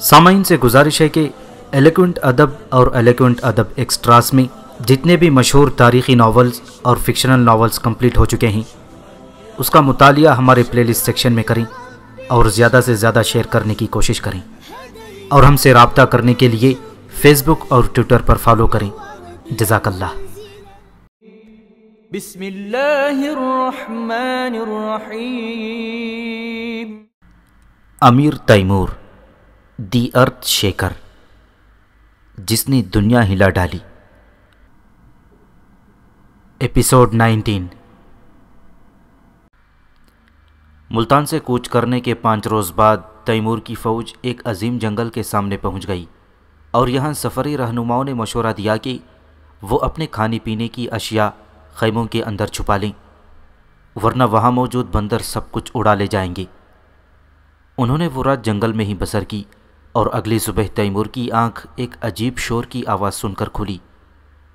सामाइन से गुजारिश है कि एलिक्वेंट अदब और एलिक्वेंट अदब एक्स्ट्रास में जितने भी मशहूर तारीख़ी नावल्स और फिक्शनल नावल्स कंप्लीट हो चुके हैं उसका मुतालिया हमारे प्लेलिस्ट सेक्शन में करें और ज़्यादा से ज़्यादा शेयर करने की कोशिश करें और हमसे रबता करने के लिए फेसबुक और ट्विटर पर फॉलो करें। जजाकल्ला अमीर तैमूर। दी अर्थ शेकर जिसने दुनिया हिला डाली। एपिसोड 19 मुल्तान से कूच करने के पाँच रोज़ बाद तैमूर की फ़ौज एक अजीम जंगल के सामने पहुँच गई और यहाँ सफ़री रहनुमाओं ने मशवरा दिया कि वो अपने खाने पीने की अशिया खैमों के अंदर छुपा लें, वरना वहाँ मौजूद बंदर सब कुछ उड़ा ले जाएँगे। उन्होंने वो रात जंगल में ही बसर की और अगली सुबह तैमूर की आँख एक अजीब शोर की आवाज़ सुनकर खुली।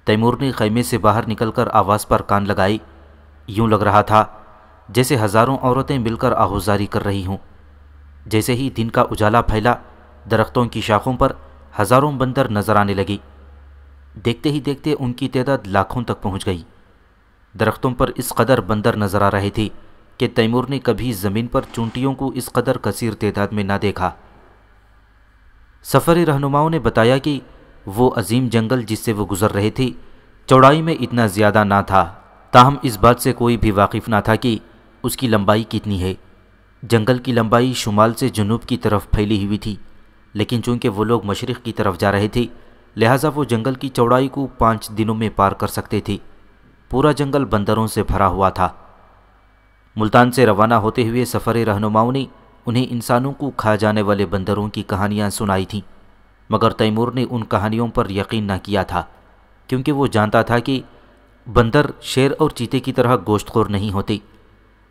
तैमूर ने खैमे से बाहर निकलकर आवाज़ पर कान लगाई। यूँ लग रहा था, जैसे हज़ारों औरतें मिलकर आहोजारी कर रही हों। जैसे ही दिन का उजाला फैला, दरख्तों की शाखों पर हज़ारों बंदर नज़र आने लगी। देखते ही देखते उनकी तादाद लाखों तक पहुँच गई। दरख्तों पर इस कदर बंदर नज़र आ रहे थे कि तैमूर ने कभी ज़मीन पर चूंटियों को इस कदर कसीर तादाद में ना देखा। सफ़री रहनुमाओं ने बताया कि वो अजीम जंगल जिससे वो गुज़र रहे थे, चौड़ाई में इतना ज़्यादा ना था। ताहम इस बात से कोई भी वाकिफ़ ना था कि उसकी लंबाई कितनी है। जंगल की लंबाई शुमाल से जनूब की तरफ़ फैली हुई थी, लेकिन चूँकि वो लोग मशरक़ की तरफ़ जा रहे थे, लिहाजा वो जंगल की चौड़ाई को पाँच दिनों में पार कर सकते थे। पूरा जंगल बंदरों से भरा हुआ था। मुल्तान से रवाना होते हुए सफ़र रहनुमाओं ने उन्हें इंसानों को खा जाने वाले बंदरों की कहानियाँ सुनाई थीं, मगर तैमूर ने उन कहानियों पर यकीन न किया था, क्योंकि वो जानता था कि बंदर शेर और चीते की तरह गोश्तखोर नहीं होते।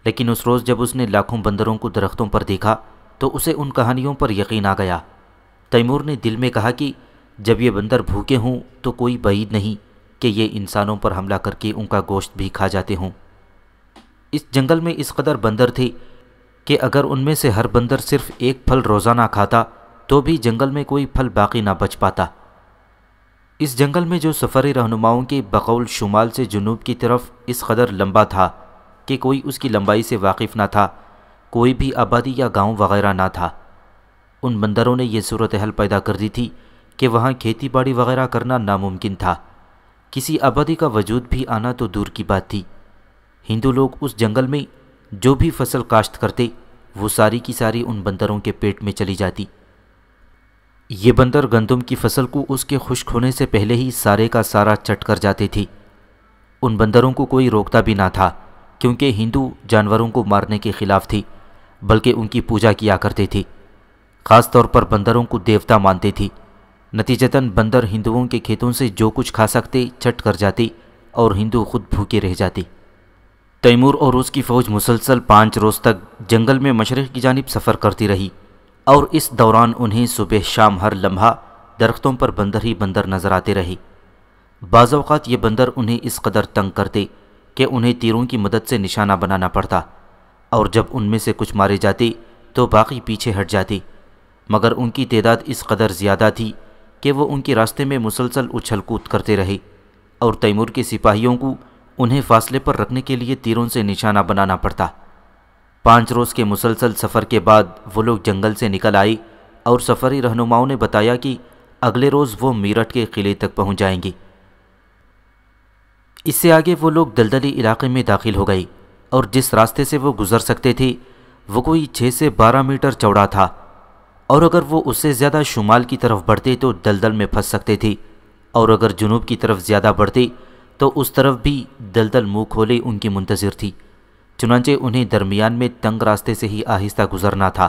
लेकिन उस रोज़ जब उसने लाखों बंदरों को दरख्तों पर देखा तो उसे उन कहानियों पर यकीन आ गया। तैमूर ने दिल में कहा कि जब ये बंदर भूखे हों तो कोई बईद नहीं कि ये इंसानों पर हमला करके उनका गोश्त भी खा जाते हों। इस जंगल में इस कदर बंदर थे कि अगर उनमें से हर बंदर सिर्फ़ एक फल रोज़ाना खाता तो भी जंगल में कोई फल बाकी ना बच पाता। इस जंगल में जो सफ़री रहनुमाओं के बकौल शुमाल से जुनूब की तरफ़ इस कदर लंबा था कि कोई उसकी लंबाई से वाकिफ़ ना था, कोई भी आबादी या गाँव वगैरह ना था। उन बंदरों ने यह सूरत हल पैदा कर दी थी कि वहाँ खेती बाड़ी वगैरह करना नामुमकिन था। किसी आबादी का वजूद भी आना तो दूर की बात थी। हिंदू लोग उस जंगल में जो भी फ़सल काश्त करते, वो सारी की सारी उन बंदरों के पेट में चली जाती। ये बंदर गंदम की फ़सल को उसके खुश्क होने से पहले ही सारे का सारा चट कर जाते थे। उन बंदरों को कोई रोकता भी ना था, क्योंकि हिंदू जानवरों को मारने के खिलाफ थी, बल्कि उनकी पूजा किया करते थे। ख़ास तौर पर बंदरों को देवता मानते थे। नतीजतन बंदर हिंदुओं के खेतों से जो कुछ खा सकते, चट कर जाते, और हिंदू खुद भूखे रह जाते। तैमूर और उसकी फ़ौज मुसलसल पाँच रोज़ तक जंगल में मशरक़ की जानब सफ़र करती रही और इस दौरान उन्हें सुबह शाम हर लम्हा दरख्तों पर बंदर ही बंदर नज़र आते रहे। बाज़ात ये बंदर उन्हें इस कदर तंग करते कि उन्हें तीरों की मदद से निशाना बनाना पड़ता और जब उनमें से कुछ मारे जाते तो बाकी पीछे हट जाते, मगर उनकी तदाद इस कदर ज़्यादा थी कि वो उनके रास्ते में मुसलसल उछल कूद करते रहे और तैमूर के सिपाहियों को उन्हें फासले पर रखने के लिए तीरों से निशाना बनाना पड़ता। पाँच रोज़ के मुसलसल सफ़र के बाद वो लोग जंगल से निकल आई और सफ़री रहनुमाओं ने बताया कि अगले रोज़ वो मीरठ के किले तक पहुँच जाएँगी। इससे आगे वो लोग दलदली इलाके में दाखिल हो गई और जिस रास्ते से वो गुज़र सकते थे, वो कोई छः से बारह मीटर चौड़ा था। और अगर वो उससे ज़्यादा शुमाल की तरफ़ बढ़ते तो दलदल में फंस सकते थे और अगर जुनूब की तरफ़ ज़्यादा बढ़ते तो उस तरफ़ भी दलदल मुँह खोले उनकी मुंतज़र थी। चुनाचे उन्हें दरमियान में तंग रास्ते से ही आहिस्ता गुजरना था।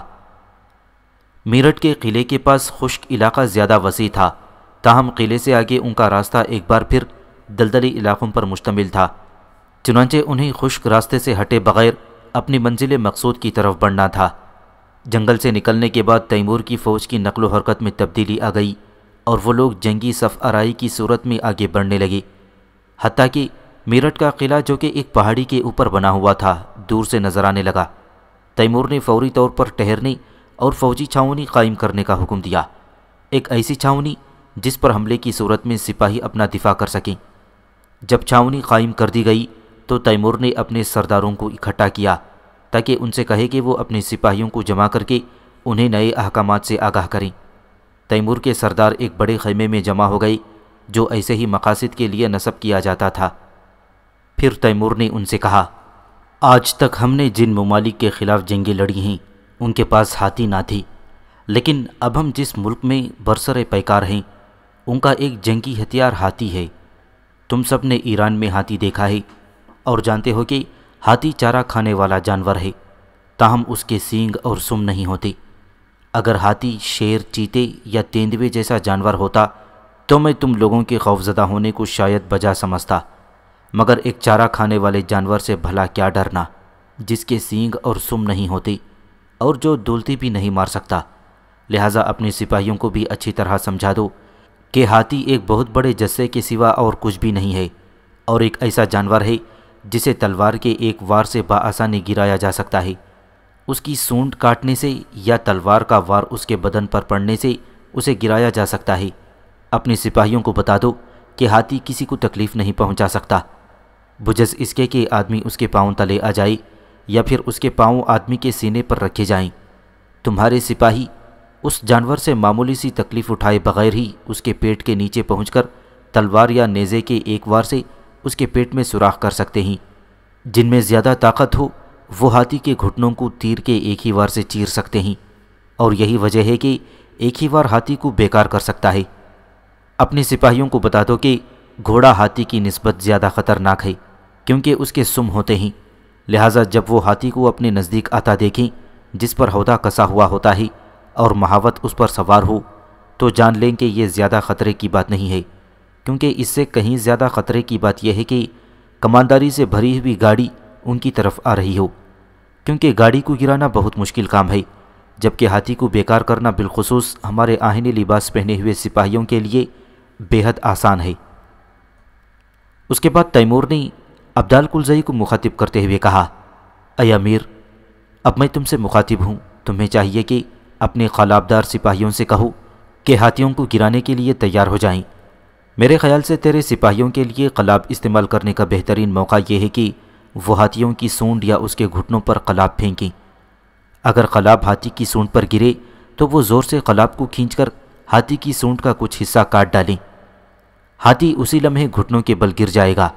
मेरठ के किले के पास खुश्क इलाका ज़्यादा वसी था। ताहम किले से आगे उनका रास्ता एक बार फिर दलदली इलाकों पर मुश्तमिल था। चुनाचे उन्हें खुश्क रास्ते से हटे बगैर अपनी मंजिल मकसूद की तरफ़ बढ़ना था। जंगल से निकलने के बाद तैमूर की फ़ौज की नकलो हरकत में तब्दीली आ गई और वो लोग जंगी सफ़ आरई की सूरत में आगे बढ़ने लगे। हती कि मेरठ का किला जो कि एक पहाड़ी के ऊपर बना हुआ था, दूर से नज़र आने लगा। तैमूर ने फौरी तौर पर ठहरने और फौजी छावनी कायम करने का हुक्म दिया। एक ऐसी छावनी जिस पर हमले की सूरत में सिपाही अपना दिफा कर सकें। जब छावनी कायम कर दी गई तो तैमूर ने अपने सरदारों को इकट्ठा किया, ताकि उनसे कहे कि वो अपने सिपाहियों को जमा करके उन्हें नए अहकाम से आगाह करें। तैमूर के सरदार एक बड़े खेमे में जमा हो गए जो ऐसे ही मकासद के लिए नस्ब किया जाता था। फिर तैमूर ने उनसे कहा, आज तक हमने जिन ममालिक के ख़िलाफ़ जंगें लड़ी हैं, उनके पास हाथी ना थी। लेकिन अब हम जिस मुल्क में बरसर पैकार हैं, उनका एक जंगी हथियार हाथी है। तुम सबने ईरान में हाथी देखा है और जानते हो कि हाथी चारा खाने वाला जानवर है, ताहम उसके सींग और सुम नहीं होते। अगर हाथी शेर, चीते या तेंदुए जैसा जानवर होता तो मैं तुम लोगों के खौफजदा होने को शायद बजा समझता, मगर एक चारा खाने वाले जानवर से भला क्या डरना, जिसके सींग और सुम नहीं होती, और जो दुलती भी नहीं मार सकता। लिहाजा अपने सिपाहियों को भी अच्छी तरह समझा दो, कि हाथी एक बहुत बड़े जस्से के सिवा और कुछ भी नहीं है, और एक ऐसा जानवर है, जिसे तलवार के एक वार से बासानी गिराया जा सकता है। उसकी सूंड काटने से या तलवार का वार उसके बदन पर पड़ने से उसे गिराया जा सकता है। अपने सिपाहियों को बता दो कि हाथी किसी को तकलीफ़ नहीं पहुँचा सकता। बुजस इसके कि आदमी उसके पाँव तले आ जाए या फिर उसके पाँव आदमी के सीने पर रखे जाएँ। तुम्हारे सिपाही उस जानवर से मामूली सी तकलीफ़ उठाए बगैर ही उसके पेट के नीचे पहुंचकर तलवार या नेज़े के एक वार से उसके पेट में सुराख कर सकते हैं। जिनमें ज़्यादा ताकत हो, वो हाथी के घुटनों को तीर के एक ही वार से चीर सकते हैं। और यही वजह है कि एक ही वार हाथी को बेकार कर सकता है। अपने सिपाहियों को बता दो कि घोड़ा हाथी की नस्बत ज़्यादा ख़तरनाक है, क्योंकि उसके सुम होते ही। लिहाजा जब वो हाथी को अपने नज़दीक आता देखें, जिस पर हौदा कसा हुआ होता है और महावत उस पर सवार हो तो जान लें कि ये ज़्यादा ख़तरे की बात नहीं है, क्योंकि इससे कहीं ज़्यादा ख़तरे की बात यह है कि कमानदारी से भरी हुई गाड़ी उनकी तरफ़ आ रही हो, क्योंकि गाड़ी को गिराना बहुत मुश्किल काम है, जबकि हाथी को बेकार करना बिलखसूस हमारे आहने लिबास पहने हुए सिपाहियों के लिए बेहद आसान है। उसके बाद तैमूर ने अब्दाल कुलजई को मुखातिब करते हुए कहा, अय अमीर, अब मैं तुमसे मुखातिब हूँ। तुम्हें चाहिए कि अपने खलाबदार सिपाहियों से कहो कि हाथियों को गिराने के लिए तैयार हो जाएँ। मेरे ख्याल से तेरे सिपाहियों के लिए कलाब इस्तेमाल करने का बेहतरीन मौका यह है कि वो हाथियों की सूंड या उसके घुटनों पर कलाब फेंकें। अगर कलाब हाथी की सूंड पर गिरे तो वो ज़ोर से कलाब को खींचकर हाथी की सूंड का कुछ हिस्सा काट डालें। हाथी उसी लम्हे घुटनों के बल गिर जाएगा।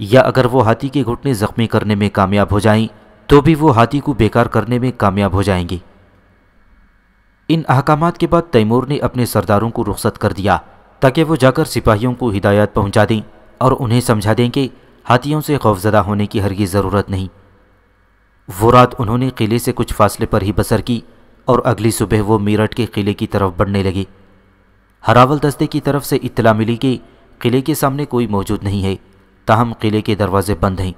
या अगर वो हाथी के घुटने ज़ख्मी करने में कामयाब हो जाएँ तो भी वो हाथी को बेकार करने में कामयाब हो जाएँगे। इन अहकाम के बाद तैमूर ने अपने सरदारों को रुख्सत कर दिया, ताकि वो जाकर सिपाहियों को हिदायत पहुँचा दें और उन्हें समझा दें कि हाथियों से खौफजदा होने की हरगी ज़रूरत नहीं। वो रात उन्होंने किले से कुछ फासले पर ही बसर की और अगली सुबह वो मीरठ के किले की तरफ़ बढ़ने लगे। हरावल दस्ते की तरफ़ से इतला मिली कि किले के सामने कोई मौजूद नहीं है। ताहम किले के दरवाजे बंद हैं।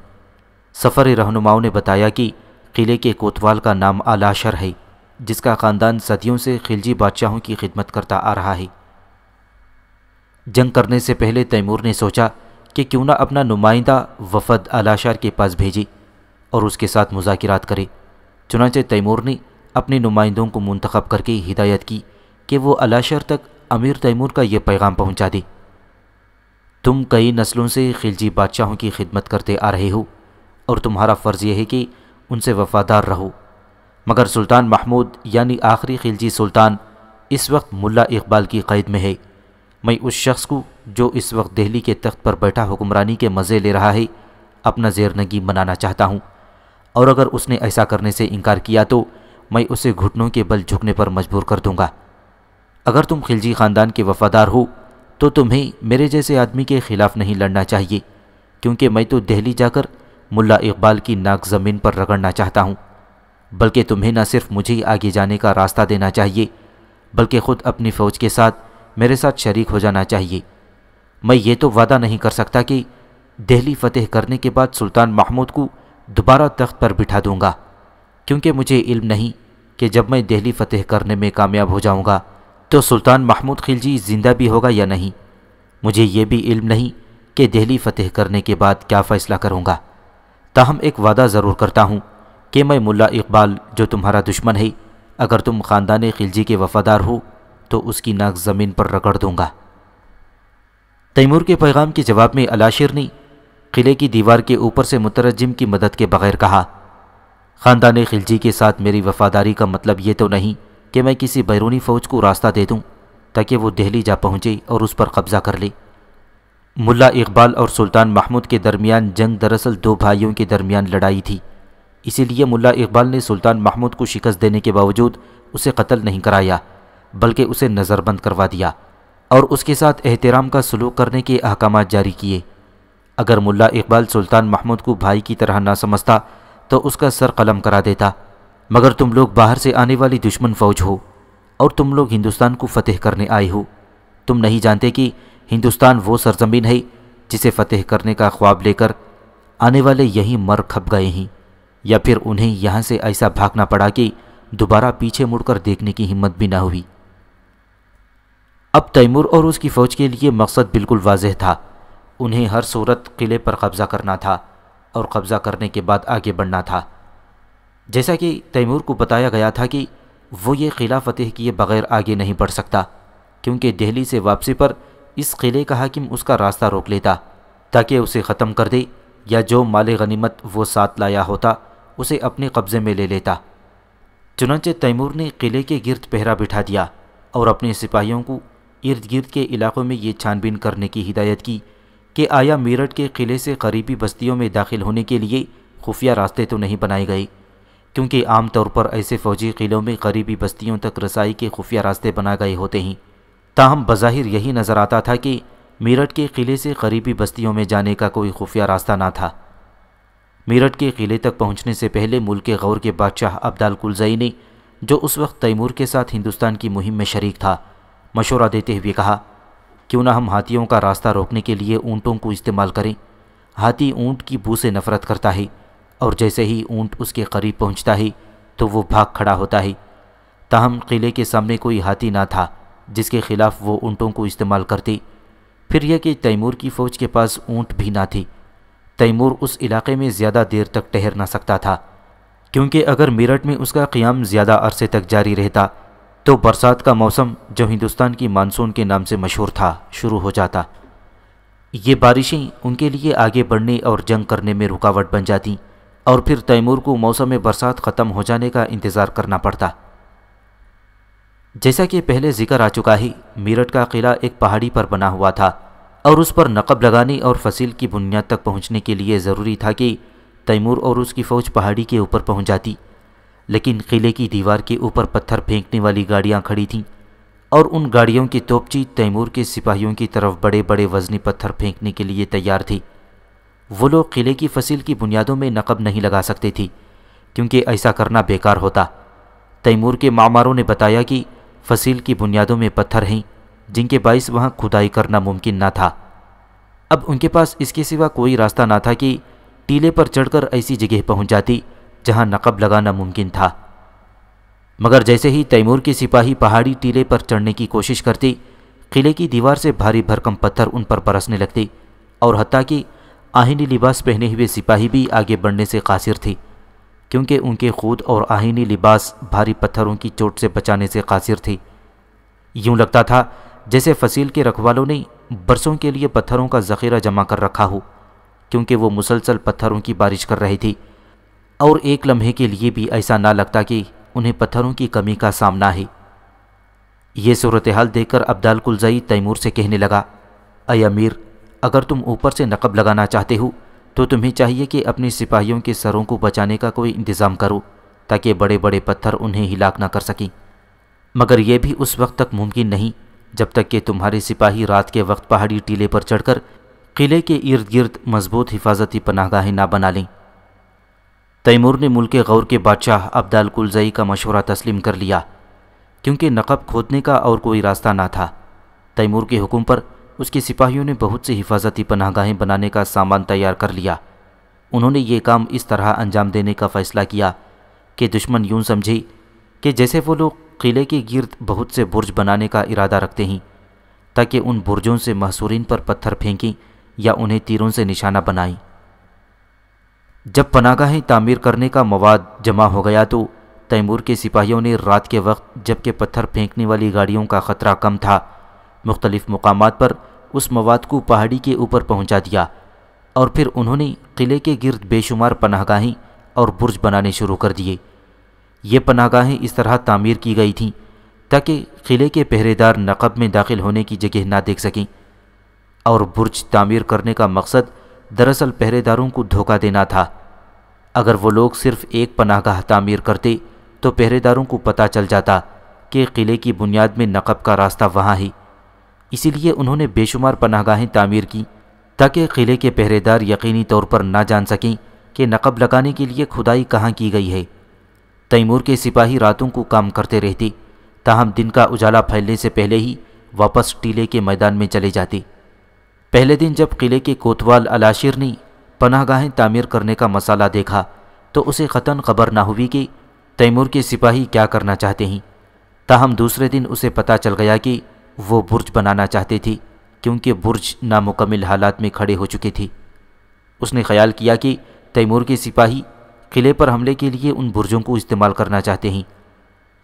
सफ़र रहनुमाओं ने बताया कि किले के कोतवाल का नाम आलाशर है, जिसका ख़ानदान सदियों से खिलजी बादशाहों की खिदमत करता आ रहा है। जंग करने से पहले तैमूर ने सोचा कि क्यों ना अपना नुमाइंदा वफद अलाशार के पास भेजे और उसके साथ मुजाकिरात करे। चुनाचे तैमूर ने अपने नुमाइंदों को मुंतखब करके हिदायत की कि वो अलाशर तक अमीर तैमूर का ये पैगाम पहुँचा दे। तुम कई नस्लों से खिलजी बादशाहों की खिदमत करते आ रहे हो, और तुम्हारा फ़र्ज़ यह है कि उनसे वफ़ादार रहो। मगर सुल्तान महमूद, यानी आखिरी खिलजी सुल्तान, इस वक्त मुल्ला इकबाल की क़ैद में है। मैं उस शख्स को, जो इस वक्त दिल्ली के तख्त पर बैठा हुक्मरानी के मज़े ले रहा है, अपना जेरनगी मनाना चाहता हूँ। और अगर उसने ऐसा करने से इनकार किया तो मैं उसे घुटनों के बल झुकने पर मजबूर कर दूँगा। अगर तुम खिलजी ख़ानदान के वफ़ादार हो तो तुम्हें मेरे जैसे आदमी के ख़िलाफ़ नहीं लड़ना चाहिए, क्योंकि मैं तो दिल्ली जाकर मुल्ला इकबाल की नाक ज़मीन पर रगड़ना चाहता हूँ। बल्कि तुम्हें न सिर्फ़ मुझे आगे जाने का रास्ता देना चाहिए, बल्कि ख़ुद अपनी फ़ौज के साथ मेरे साथ शरीक हो जाना चाहिए। मैं ये तो वादा नहीं कर सकता कि दिल्ली फ़तेह करने के बाद सुल्तान महमूद को दोबारा तख्त पर बिठा दूँगा, क्योंकि मुझे इल्म नहीं कि जब मैं दिल्ली फ़तेह करने में कामयाब हो जाऊँगा। तो सुल्तान महमूद खिलजी ज़िंदा भी होगा या नहीं? मुझे ये भी इल्म नहीं कि दिल्ली फ़तेह करने के बाद क्या फ़ैसला करूँगा। ताहम एक वादा ज़रूर करता हूँ कि मैं मुल्ला इकबाल, जो तुम्हारा दुश्मन है, अगर तुम ख़ानदान खिलजी के वफ़ादार हो तो उसकी नाक ज़मीन पर रगड़ दूँगा। तैमूर के पैगाम के जवाब में अलाशिर ने किले की दीवार के ऊपर से मुतरजम की मदद के बगैर कहा, ख़ानदान खिलजी के साथ मेरी वफ़ादारी का मतलब ये तो नहीं कि मैं किसी बैरूनी फ़ौज को रास्ता दे दूँ, ताकि वो दिल्ली जा पहुँचे और उस पर कब्ज़ा कर ले। मुल्ला इकबाल और सुल्तान महमूद के दरमियान जंग दरअसल दो भाइयों के दरमियान लड़ाई थी। इसीलिए मुल्ला इकबाल ने सुल्तान महमूद को शिकस्त देने के बावजूद उसे कत्ल नहीं कराया, बल्कि उसे नज़रबंद करवा दिया और उसके साथ एहतराम का सलूक करने के अहकाम जारी किए। अगर मुल्ला इकबाल सुल्तान महमूद को भाई की तरह ना समझता तो उसका सर कलम करा देता। मगर तुम लोग बाहर से आने वाली दुश्मन फ़ौज हो, और तुम लोग हिंदुस्तान को फतेह करने आए हो। तुम नहीं जानते कि हिंदुस्तान वो सरजमीन है, जिसे फतेह करने का ख्वाब लेकर आने वाले यहीं मर खप गए हैं, या फिर उन्हें यहाँ से ऐसा भागना पड़ा कि दोबारा पीछे मुड़कर देखने की हिम्मत भी ना हुई। अब तैमूर और उसकी फ़ौज के लिए मकसद बिल्कुल वाजह था। उन्हें हर सूरत किले पर कब्ज़ा करना था, और कब्ज़ा करने के बाद आगे बढ़ना था। जैसा कि तैमूर को बताया गया था कि वो ये किला फतेह किए बगैर आगे नहीं बढ़ सकता, क्योंकि दिल्ली से वापसी पर इस किले का हाकिम उसका रास्ता रोक लेता, ताकि उसे ख़त्म कर दे या जो माल गनीमत वो साथ लाया होता, उसे अपने कब्ज़े में ले लेता। चुनाचे तैमूर ने किले के गिर्द पहरा बिठा दिया और अपने सिपाहियों को इर्द गिर्द के इलाकों में ये छानबीन करने की हिदायत की कि आया मेरठ के किले से करीबी बस्तियों में दाखिल होने के लिए खुफिया रास्ते तो नहीं बनाए गए क्योंकि आम तौर पर ऐसे फ़ौजी किलों में करीबी बस्तियों तक रसाई के खुफिया रास्ते बना गए होते हैं। ताहम बज़ाहिर यही नज़र आता था कि मेरठ के किले से करीबी बस्तियों में जाने का कोई खुफिया रास्ता ना था। मेरठ के किले तक पहुँचने से पहले मुल्क गौर के बादशाह अब्दाल कुलजई ने, जो उस वक्त तैमूर के साथ हिंदुस्तान की मुहिम में शरीक था, मशवरा देते हुए कहा, क्यों ना हम हाथियों का रास्ता रोकने के लिए ऊँटों को इस्तेमाल करें। हाथी ऊँट की बू से नफरत करता है। और जैसे ही ऊँट उसके करीब पहुँचता ही तो वो भाग खड़ा होता है। ताहम किले के सामने कोई हाथी ना था, जिसके खिलाफ वो ऊँटों को इस्तेमाल करती। फिर यह कि तैमूर की फ़ौज के पास ऊँट भी ना थी। तैमूर उस इलाके में ज़्यादा देर तक ठहर ना सकता था, क्योंकि अगर मेरठ में उसका क़्याम ज़्यादा अरसे तक जारी रहता तो बरसात का मौसम जो हिंदुस्तान की मानसून के नाम से मशहूर था, शुरू हो जाता। ये बारिशें उनके लिए आगे बढ़ने और जंग करने में रुकावट बन जाती। और फिर तैमूर को मौसम बरसात ख़त्म हो जाने का इंतज़ार करना पड़ता। जैसा कि पहले ज़िक्र आ चुका है, मेरठ का किला एक पहाड़ी पर बना हुआ था और उस पर नकब लगाने और फसील की बुनियाद तक पहुँचने के लिए ज़रूरी था कि तैमूर और उसकी फ़ौज पहाड़ी के ऊपर पहुँच जाती। लेकिन किले की दीवार के ऊपर पत्थर फेंकने वाली गाड़ियाँ खड़ी थीं और उन गाड़ियों की तोपची तैमूर के सिपाहियों की तरफ़ बड़े बड़े वजनी पत्थर फेंकने के लिए तैयार थी। वो लोग किले की फसील की बुनियादों में नकब नहीं लगा सकते थे, क्योंकि ऐसा करना बेकार होता। तैमूर के मामारों ने बताया कि फसील की बुनियादों में पत्थर हैं, जिनके बाइस वहाँ खुदाई करना मुमकिन ना था। अब उनके पास इसके सिवा कोई रास्ता ना था कि टीले पर चढ़कर ऐसी जगह पहुँच जाती, जहाँ नकब लगाना मुमकिन था। मगर जैसे ही तैमूर के सिपाही पहाड़ी टीले पर चढ़ने की कोशिश करती, किले की दीवार से भारी भरकम पत्थर उन पर बरसने लगते, और हती कि आहिनी लिबास पहने हुए सिपाही भी आगे बढ़ने से कासिर थे, क्योंकि उनके खुद और आहिनी लिबास भारी पत्थरों की चोट से बचाने से कासिर थे। यूँ लगता था जैसे फसील के रखवालों ने बरसों के लिए पत्थरों का ज़ख़ीरा जमा कर रखा हो, क्योंकि वो मुसलसल पत्थरों की बारिश कर रही थी। और एक लम्हे के लिए भी ऐसा ना लगता कि उन्हें पत्थरों की कमी का सामना है। ये सूरत हाल देखकर अब्दाल कुलजई तैमूर से कहने लगा, अय अमीर अगर तुम ऊपर से नकब लगाना चाहते हो तो तुम्हें चाहिए कि अपने सिपाहियों के सरों को बचाने का कोई इंतज़ाम करो, ताकि बड़े बड़े पत्थर उन्हें हिलाक ना कर सकें। मगर यह भी उस वक्त तक मुमकिन नहीं, जब तक कि तुम्हारे सिपाही रात के वक्त पहाड़ी टीले पर चढ़कर किले के इर्द गिर्द मज़बूत हिफाजती पनाहगाहें ना बना लें। तैमूर ने मुल्क गौर के बादशाह अब्दाल कुलजई का मशवरा तस्लीम कर लिया, क्योंकि नकब खोदने का और कोई रास्ता ना था। तैमूर के हुक्म पर उसके सिपाहियों ने बहुत सी हिफाजती पनाहगाहें बनाने का सामान तैयार कर लिया। उन्होंने ये काम इस तरह अंजाम देने का फ़ैसला किया कि दुश्मन यूँ समझे कि जैसे वो लोग किले के गिर्द बहुत से बुर्ज बनाने का इरादा रखते हैं, ताकि उन बुर्जों से महसूरीन पर पत्थर फेंकें या उन्हें तीरों से निशाना बनाएँ। जब पनागाहें तामीर करने का मवाद जमा हो गया तो तैमूर के सिपाहियों ने रात के वक्त जबकि पत्थर फेंकने वाली गाड़ियों का ख़तरा कम था। मुख्तलिफ़ मकाम पर उस मवाद को पहाड़ी के ऊपर पहुँचा दिया और फिर उन्होंने किले के गिर्द बेशुमार पनाहगाहें और बुर्ज बनाने शुरू कर दिए। ये पनाहगाहें इस तरह तामीर की गई थीं ताकि किले के पहरेदार नकब में दाखिल होने की जगह ना देख सकें और बुर्ज तामीर करने का मकसद दरअसल पहरेदारों को धोखा देना था। अगर वो लोग सिर्फ़ एक पनाहगाह तामीर करते तो पहरेदारों को पता चल जाता कि किले की बुनियाद में नकब का रास्ता वहाँ ही। इसीलिए उन्होंने बेशुमार पनाहगाहें तामीर की, ताकि किले के पहरेदार यकीनी तौर पर ना जान सकें कि नकब लगाने के लिए खुदाई कहाँ की गई है। तैमूर के सिपाही रातों को काम करते रहते, ताहम दिन का उजाला फैलने से पहले ही वापस टीले के मैदान में चले जाते। पहले दिन जब किले के कोतवाल अलाशिर ने पनाहगाहें तामीर करने का मसाला देखा तो उसे ख़तन खबर ना हुई कि तैमूर के सिपाही क्या करना चाहते हैं। ताहम दूसरे दिन उसे पता चल गया कि वो बुर्ज बनाना चाहते थे, क्योंकि बुर्ज नामुकम्मल हालात में खड़े हो चुके थे। उसने ख्याल किया कि तैमूर के सिपाही किले पर हमले के लिए उन बुर्जों को इस्तेमाल करना चाहते हैं।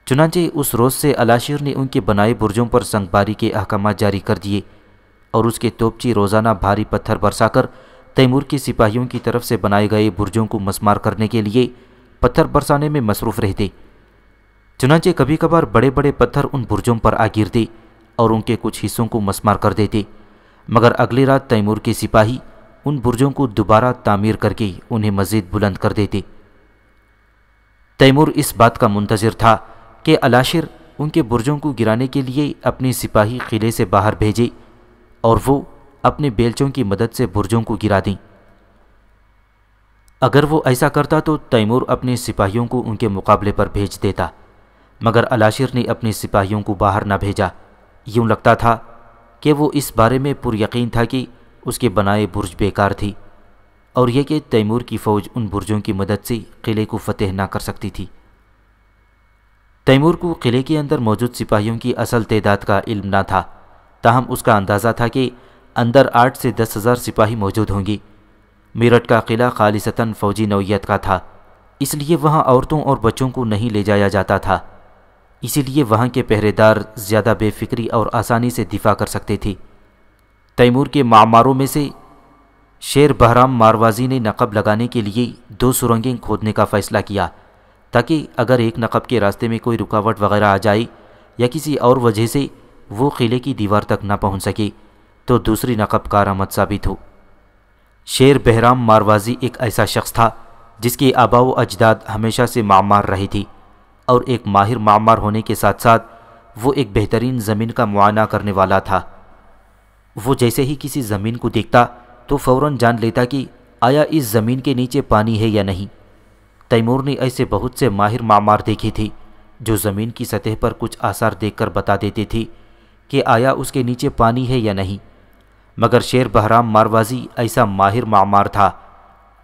चुनाचे उस रोज़ से अलाशिर ने उनके बनाए बुर्जों पर संगबारी के अहकाम जारी कर दिए और उसके तोपची रोज़ाना भारी पत्थर बरसाकर तैमूर के सिपाहियों की तरफ़ से बनाए गए बुर्जों को मसमार करने के लिए पत्थर बरसाने में मसरूफ़ रहते। चुनाचे कभी कभार बड़े बड़े पत्थर उन बुर्जों पर आ गिरते और उनके कुछ हिस्सों को मसमार कर देते। मगर अगली रात तैमूर के सिपाही उन बुर्जों को दोबारा तामीर करके उन्हें मज़ीद बुलंद कर देते। तैमूर इस बात का मुंतज़र था कि अलाशिर उनके बुर्जों को गिराने के लिए अपने सिपाही किले से बाहर भेजे और वो अपने बेलचों की मदद से बुर्जों को गिरा दें। अगर वो ऐसा करता तो तैमूर अपने सिपाहियों को उनके मुकाबले पर भेज देता, मगर अलाशिर ने अपने सिपाहियों को बाहर ना भेजा। यूँ लगता था कि वो इस बारे में पुरयकीन था कि उसके बनाए बुर्ज बेकार थी और यह कि तैमूर की फ़ौज उन बुर्जों की मदद से किले को फतेह ना कर सकती थी। तैमूर को किले के अंदर मौजूद सिपाहियों की असल तदाद का इल्म ना था, ताहम उसका अंदाज़ा था कि अंदर आठ से दस हज़ार सिपाही मौजूद होंगे। मेरठ का किला खालिसता फ़ौजी नौीयत का था, इसलिए वहाँ औरतों और बच्चों को नहीं ले जाया जाता था। इसीलिए वहाँ के पहरेदार ज़्यादा बेफिक्री और आसानी से दिफा कर सकते थे। तैमूर के मामारों में से शेर बहराम मारवाजी ने नकब लगाने के लिए दो सुरंगें खोदने का फ़ैसला किया, ताकि अगर एक नकब के रास्ते में कोई रुकावट वगैरह आ जाए या किसी और वजह से वो किले की दीवार तक ना पहुँच सके तो दूसरी नकब कारामद साबित हो। शेर बहराम मारवाजी एक ऐसा शख्स था जिसकी आबा व अजदाद हमेशा से मामार रही थी। और एक माहिर मामार होने के साथ साथ वो एक बेहतरीन ज़मीन का मुआयना करने वाला था। वो जैसे ही किसी ज़मीन को देखता तो फ़ौर जान लेता कि आया इस ज़मीन के नीचे पानी है या नहीं। तैमूर ने ऐसे बहुत से माहिर मामार देखे थे, जो ज़मीन की सतह पर कुछ आसार देखकर बता देते थे कि आया उसके नीचे पानी है या नहीं। मगर शेर बहराम मारवाजी ऐसा माहिर मामार था,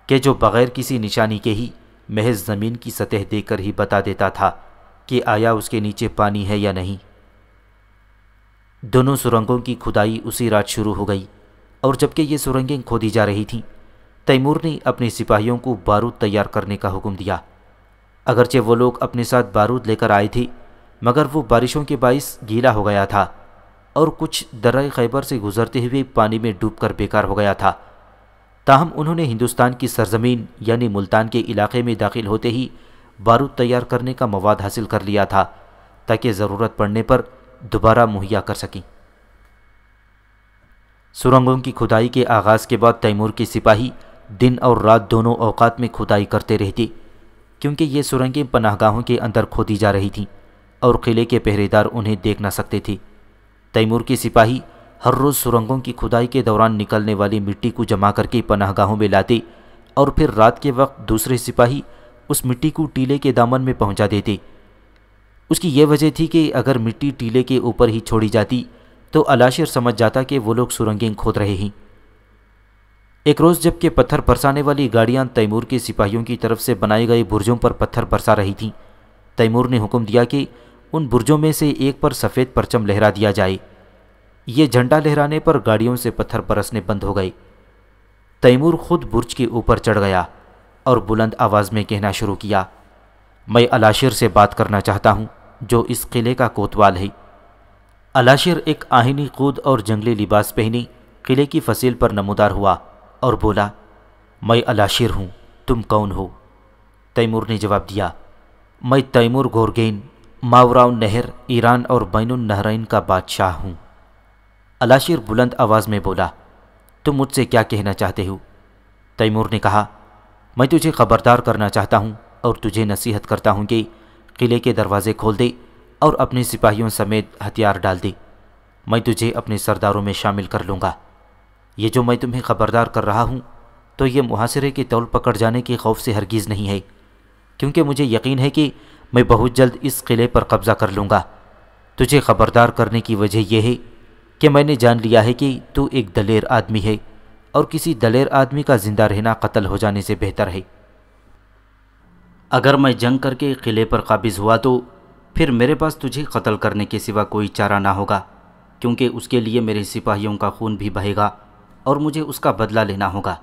कि जो बग़ैर किसी निशानी के ही महज ज़मीन की सतह देकर ही बता देता था कि आया उसके नीचे पानी है या नहीं। दोनों सुरंगों की खुदाई उसी रात शुरू हो गई और जबकि ये सुरंगें खोदी जा रही थीं, तैमूर ने अपने सिपाहियों को बारूद तैयार करने का हुक्म दिया। अगरचे वो लोग अपने साथ बारूद लेकर आए थे, मगर वो बारिशों के बाइस गीला हो गया था और कुछ दर्रा खैबर से गुजरते हुए पानी में डूबकर बेकार हो गया था। ताहम उन्होंने हिंदुस्तान की सरजमीन, यानी मुल्तान के इलाके में दाखिल होते ही बारूद तैयार करने का मवाद हासिल कर लिया था, ताकि ज़रूरत पड़ने पर दोबारा मुहैया कर सकें। सुरंगों की खुदाई के आगाज़ के बाद तैमूर के सिपाही दिन और रात दोनों अवकात में खुदाई करते रहते, क्योंकि ये सुरंगें पनाहगाहों के अंदर खोदी जा रही थीं और किले के पहरेदार उन्हें देख ना सकते थे। तैमूर के सिपाही हर रोज़ सुरंगों की खुदाई के दौरान निकलने वाली मिट्टी को जमा करके पनाहगाहों में लाते और फिर रात के वक्त दूसरे सिपाही उस मिट्टी को टीले के दामन में पहुँचा देते। उसकी यह वजह थी कि अगर मिट्टी टीले के ऊपर ही छोड़ी जाती तो अलाशिर समझ जाता कि वो लोग सुरंगें खोद रहे हैं। एक रोज़ जबकि पत्थर बरसाने वाली गाड़ियाँ तैमूर के सिपाहियों की तरफ़ से बनाए गए बुर्जों पर पत्थर बरसा रही थीं। तैमूर ने हुक्म दिया कि उन बुर्जों में से एक पर सफ़ेद परचम लहरा दिया जाए। ये झंडा लहराने पर गाड़ियों से पत्थर बरसने बंद हो गए तैमूर खुद बुर्ज के ऊपर चढ़ गया और बुलंद आवाज़ में कहना शुरू किया, मैं अलाशिर से बात करना चाहता हूँ, जो इस किले का कोतवाल है। अलाशिर एक आहिनी कूद और जंगली लिबास पहनी किले की फसील पर नमोदार हुआ और बोला, मैं अलाशिर हूँ, तुम कौन हो? तैमूर ने जवाब दिया, मैं तैमूर गोरगेन मावराव नहर, ईरान और बैन नहरैन का बादशाह हूँ। अलाशिर बुलंद आवाज़ में बोला, तुम मुझसे क्या कहना चाहते हो? तैमूर ने कहा, मैं तुझे खबरदार करना चाहता हूँ और तुझे नसीहत करता हूँ कि किले के दरवाजे खोल दे और अपने सिपाहियों समेत हथियार डाल दे। मैं तुझे अपने सरदारों में शामिल कर लूँगा। ये जो मैं तुम्हें खबरदार कर रहा हूँ तो ये मुहासरे के तौल पकड़ जाने के खौफ से हरगिज़ नहीं है, क्योंकि मुझे यकीन है कि मैं बहुत जल्द इस किले पर कब्ज़ा कर लूँगा। तुझे ख़बरदार करने की वजह यह है कि मैंने जान लिया है कि तू एक दलेर आदमी है और किसी दलेर आदमी का ज़िंदा रहना कत्ल हो जाने से बेहतर है। अगर मैं जंग करके किले पर काबिज़ हुआ तो फिर मेरे पास तुझे कत्ल करने के सिवा कोई चारा ना होगा, क्योंकि उसके लिए मेरे सिपाहियों का खून भी बहेगा और मुझे उसका बदला लेना होगा।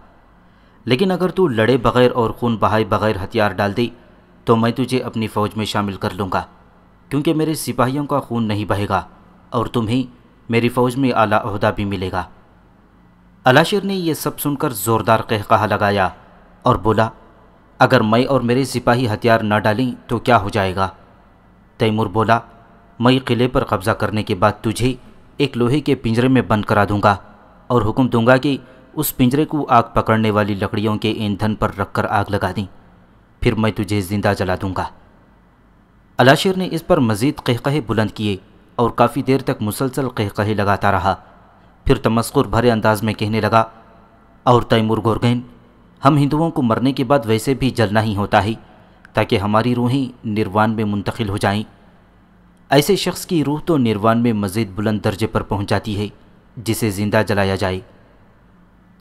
लेकिन अगर तू लड़े बगैर और खून बहाए बगैर हथियार डाल दे तो मैं तुझे अपनी फ़ौज में शामिल कर लूँगा, क्योंकि मेरे सिपाहियों का खून नहीं बहेगा और तुम्हें मेरी फ़ौज में आला अहदा भी मिलेगा। अलाशिर ने यह सब सुनकर ज़ोरदार कहकहा लगाया और बोला, अगर मैं और मेरे सिपाही हथियार न डालें तो क्या हो जाएगा? तैमूर बोला मैं किले पर कब्ज़ा करने के बाद तुझे एक लोहे के पिंजरे में बंद करा दूँगा और हुक्म दूँगा कि उस पिंजरे को आग पकड़ने वाली लकड़ियों के ईंधन पर रखकर आग लगा दी। फिर मैं तुझे ज़िंदा जला दूँगा। अलाशिर ने इस पर मज़ीद कहकहे बुलंद किए और काफ़ी देर तक मुसलसल कह कहे लगाता रहा। फिर तमस्कुर भरे अंदाज में कहने लगा, और तैमूर गोरगैन, हम हिंदुओं को मरने के बाद वैसे भी जलना ही होता है, ताकि हमारी रूहें निर्वाण में मुंतकिल हो जाएँ। ऐसे शख्स की रूह तो निर्वाण में मज़ीद बुलंद दर्जे पर पहुँच जाती है, जिसे ज़िंदा जलाया जाए।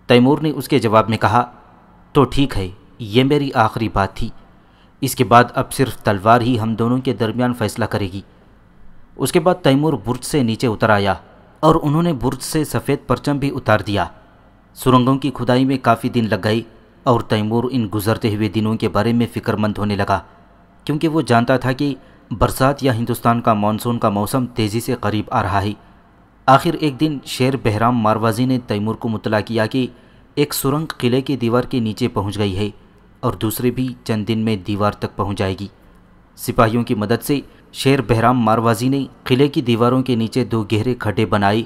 तैमूर ने उसके जवाब में कहा तो ठीक है, ये मेरी आखिरी बात थी। इसके बाद अब सिर्फ़ तलवार ही हम दोनों के दरमियान फ़ैसला करेगी। उसके बाद तैमूर बुर्ज से नीचे उतर आया और उन्होंने बुर्ज से सफ़ेद परचम भी उतार दिया। सुरंगों की खुदाई में काफ़ी दिन लग गए और तैमूर इन गुजरते हुए दिनों के बारे में फ़िक्रमंद होने लगा, क्योंकि वो जानता था कि बरसात या हिंदुस्तान का मानसून का मौसम तेज़ी से करीब आ रहा है। आखिर एक दिन शेर बहराम मारवाजी ने तैमूर को मुतला किया कि एक सुरंग किले की दीवार के नीचे पहुँच गई है और दूसरे भी चंद दिन में दीवार तक पहुँच जाएगी। सिपाहियों की मदद से शेर बहराम मारवाजी ने किले की दीवारों के नीचे दो गहरे खड्डे बनाए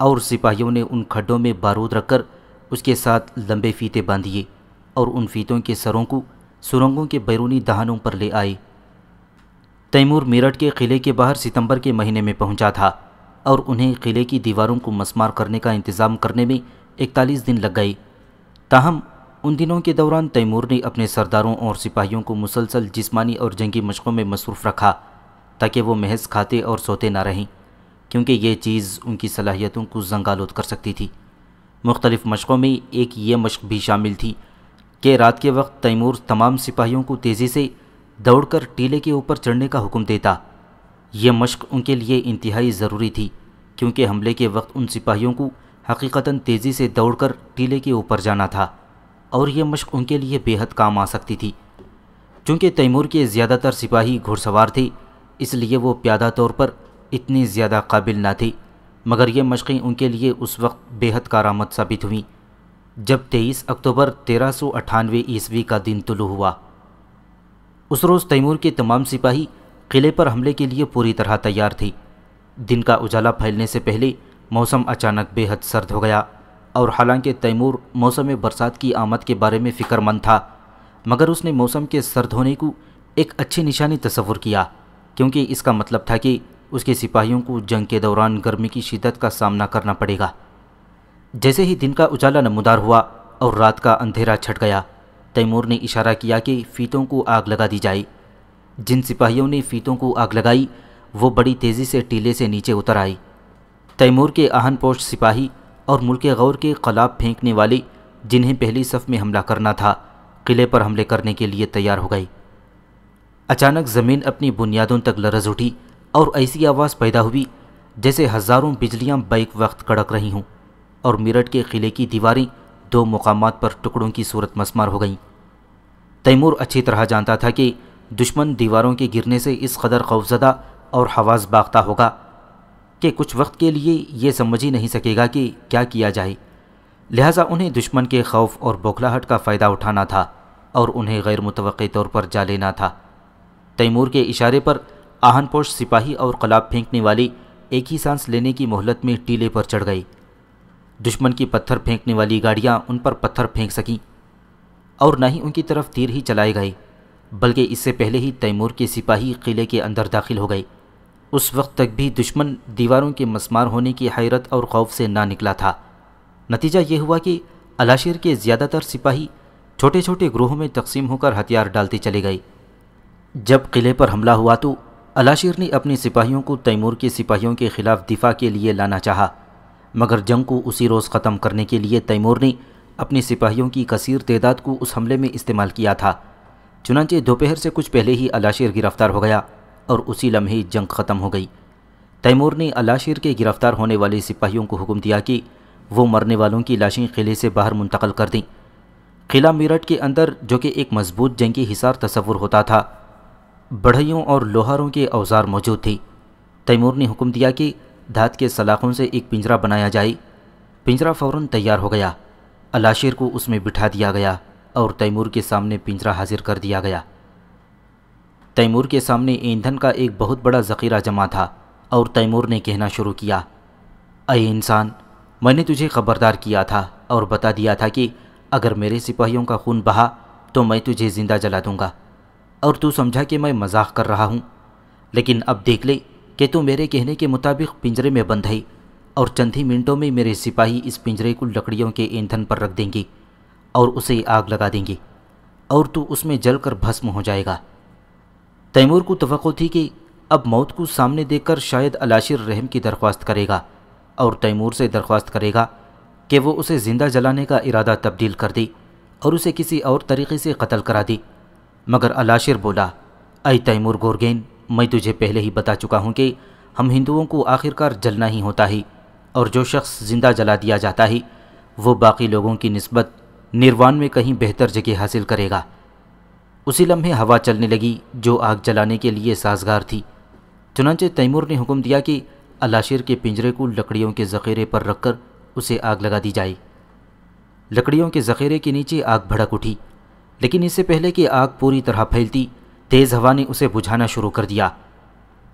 और सिपाहियों ने उन खड्डों में बारूद रखकर उसके साथ लंबे फीते बांधिए और उन फीतों के सरों को सुरंगों के बैरूनी दहानों पर ले आए। तैमूर मेरठ के किले के बाहर सितंबर के महीने में पहुँचा था और उन्हें किले की दीवारों को मसमार करने का इंतज़ाम करने में इकतालीस दिन लग गए। ताहम, उन दिनों के दौरान तैमूर ने अपने सरदारों और सिपाहियों को मुसलसल जिस्मानी और जंगी मशक़ों में मसरूफ़ रखा। ताकि वो महज खाते और सोते ना रहें, क्योंकि ये चीज़ उनकी सलाहियतों को जंगालोद कर सकती थी। मुख्तलिफ़ मशक़ों में एक ये मशक़ भी शामिल थी कि रात के वक्त तैमूर तमाम सिपाहियों को तेज़ी से दौड़कर टीले के ऊपर चढ़ने का हुक्म देता। यह मशक़ उनके लिए इंतहाई ज़रूरी थी, क्योंकि हमले के वक्त उन सिपाहियों को हकीकता तेज़ी से दौड़कर टीले के ऊपर जाना था, और यह मशक़ उनके लिए बेहद काम आ सकती थी। चूँकि तैमूर के ज़्यादातर सिपाही घुड़सवार थे इसलिए वो प्यादा तौर पर इतनी ज़्यादा काबिल ना थी, मगर ये मशक़ें उनके लिए उस वक्त बेहद कारामद साबित हुई, जब 23 अक्टूबर तेरह सौ अट्ठानवे ईस्वी का दिन तुलु हुआ। उस रोज़ तैमूर के तमाम सिपाही किले पर हमले के लिए पूरी तरह तैयार थी। दिन का उजाला फैलने से पहले मौसम अचानक बेहद सर्द हो गया, और हालाँकि तैमूर मौसम बरसात की आमद के बारे में फ़िक्रमंद था, मगर उसने मौसम के सर्द होने को एक अच्छी निशानी तस्वुर किया। क्योंकि इसका मतलब था कि उसके सिपाहियों को जंग के दौरान गर्मी की शिदत का सामना करना पड़ेगा। जैसे ही दिन का उजाला नमदार हुआ और रात का अंधेरा छट गया, तैमूर ने इशारा किया कि फ़ीतों को आग लगा दी जाए। जिन सिपाहियों ने फ़ीतों को आग लगाई, वो बड़ी तेज़ी से टीले से नीचे उतर आई तैमूर के आहन पोश सिपाही और मुल्क गौर के कलाब फेंकने वाले, जिन्हें पहली सफ़ में हमला करना था, किले पर हमले करने के लिए तैयार हो गई अचानक ज़मीन अपनी बुनियादों तक लरज उठी और ऐसी आवाज़ पैदा हुई, जैसे हज़ारों बिजलियाँ बैक वक्त कड़क रही हों और मेरठ के किले की दीवारें दो मकाम पर टुकड़ों की सूरत मसमार हो गईं। तैमूर अच्छी तरह जानता था कि दुश्मन दीवारों के गिरने से इस कदर खौफजदा और हवास बागता होगा कि कुछ वक्त के लिए ये समझ ही नहीं सकेगा कि क्या किया जाए। लिहाजा उन्हें दुश्मन के खौफ और बौखलाहट का फ़ायदा उठाना था और उन्हें गैर मुतव तौर पर जा लेना था। तैमूर के इशारे पर आहनपोश सिपाही और कलाब फेंकने वाली एक ही सांस लेने की मोहलत में टीले पर चढ़ गई। दुश्मन की पत्थर फेंकने वाली गाड़ियाँ उन पर पत्थर फेंक सकीं और न ही उनकी तरफ़ तीर ही चलाए गए बल्कि इससे पहले ही तैमूर के सिपाही किले के अंदर दाखिल हो गए। उस वक्त तक भी दुश्मन दीवारों के मसमार होने की हैरत और खौफ से ना निकला था। नतीजा ये हुआ कि अलाशिर के ज़्यादातर सिपाही छोटे छोटे ग्रोहों में तकसीम होकर हथियार डालते चले गए। जब किले पर हमला हुआ तो अलाशिर ने अपने सिपाहियों को तैमूर के सिपाहियों के खिलाफ दिफा के लिए लाना चाहा, मगर जंग को उसी रोज़ ख़त्म करने के लिए तैमूर ने अपने सिपाहियों की कसीर तदाद को उस हमले में इस्तेमाल किया था। चुनाचे दोपहर से कुछ पहले ही अलाशिर गिरफ़्तार हो गया और उसी लम्हे जंग ख़त्म हो गई। तैमूर ने अलाशिर के गिरफ़्तार होने वाले सिपाहियों को हुक्म दिया कि वो मरने वालों की लाशें किले से बाहर मुंतकल कर दें। किला मेरठ के अंदर, जो कि एक मज़बूत जंगी हिसार तस्वुर होता था बढ़इयों और लोहारों के औज़ार मौजूद थे। तैमूर ने हुक्म दिया कि धात के सलाखों से एक पिंजरा बनाया जाए। पिंजरा फ़ौरन तैयार हो गया। अलाशिर को उसमें बिठा दिया गया और तैमूर के सामने पिंजरा हाजिर कर दिया गया। तैमूर के सामने ईंधन का एक बहुत बड़ा ज़ख़ीरा जमा था और तैमूर ने कहना शुरू किया अय इंसान, मैंने तुझे ख़बरदार किया था और बता दिया था कि अगर मेरे सिपाहियों का खून बहा तो मैं तुझे ज़िंदा जला दूँगा। और तू समझा कि मैं मज़ाक कर रहा हूँ। लेकिन अब देख ले कि तू मेरे कहने के मुताबिक पिंजरे में बंद है और चंद ही मिनटों में मेरे सिपाही इस पिंजरे को लकड़ियों के ईंधन पर रख देंगे और उसे आग लगा देंगे और तू उसमें जलकर भस्म हो जाएगा। तैमूर को तो थी कि अब मौत को सामने देखकर शायद अलाशिर रहम की दरख्वास्त करेगा और तैमूर से दरख्वास्त करेगा कि वो उसे ज़िंदा जलाने का इरादा तब्दील कर दे और उसे किसी और तरीके से कत्ल करा दे। मगर अलाशिर बोला, अय तैमूर गोरगेन, मैं तुझे पहले ही बता चुका हूँ कि हम हिंदुओं को आखिरकार जलना ही होता है और जो शख्स ज़िंदा जला दिया जाता है, वो बाकी लोगों की नस्बत निर्वाण में कहीं बेहतर जगह हासिल करेगा। उसी लम्हे हवा चलने लगी, जो आग जलाने के लिए साजगार थी। चुनाचे तैमूर ने हुक्म दिया कि अलाशिर के पिंजरे को लकड़ियों के ज़ख़ीरे पर रखकर उसे आग लगा दी जाए। लकड़ियों के ज़ख़ीरे के नीचे आग भड़क उठी। लेकिन इससे पहले कि आग पूरी तरह फैलती, तेज़ हवा ने उसे बुझाना शुरू कर दिया।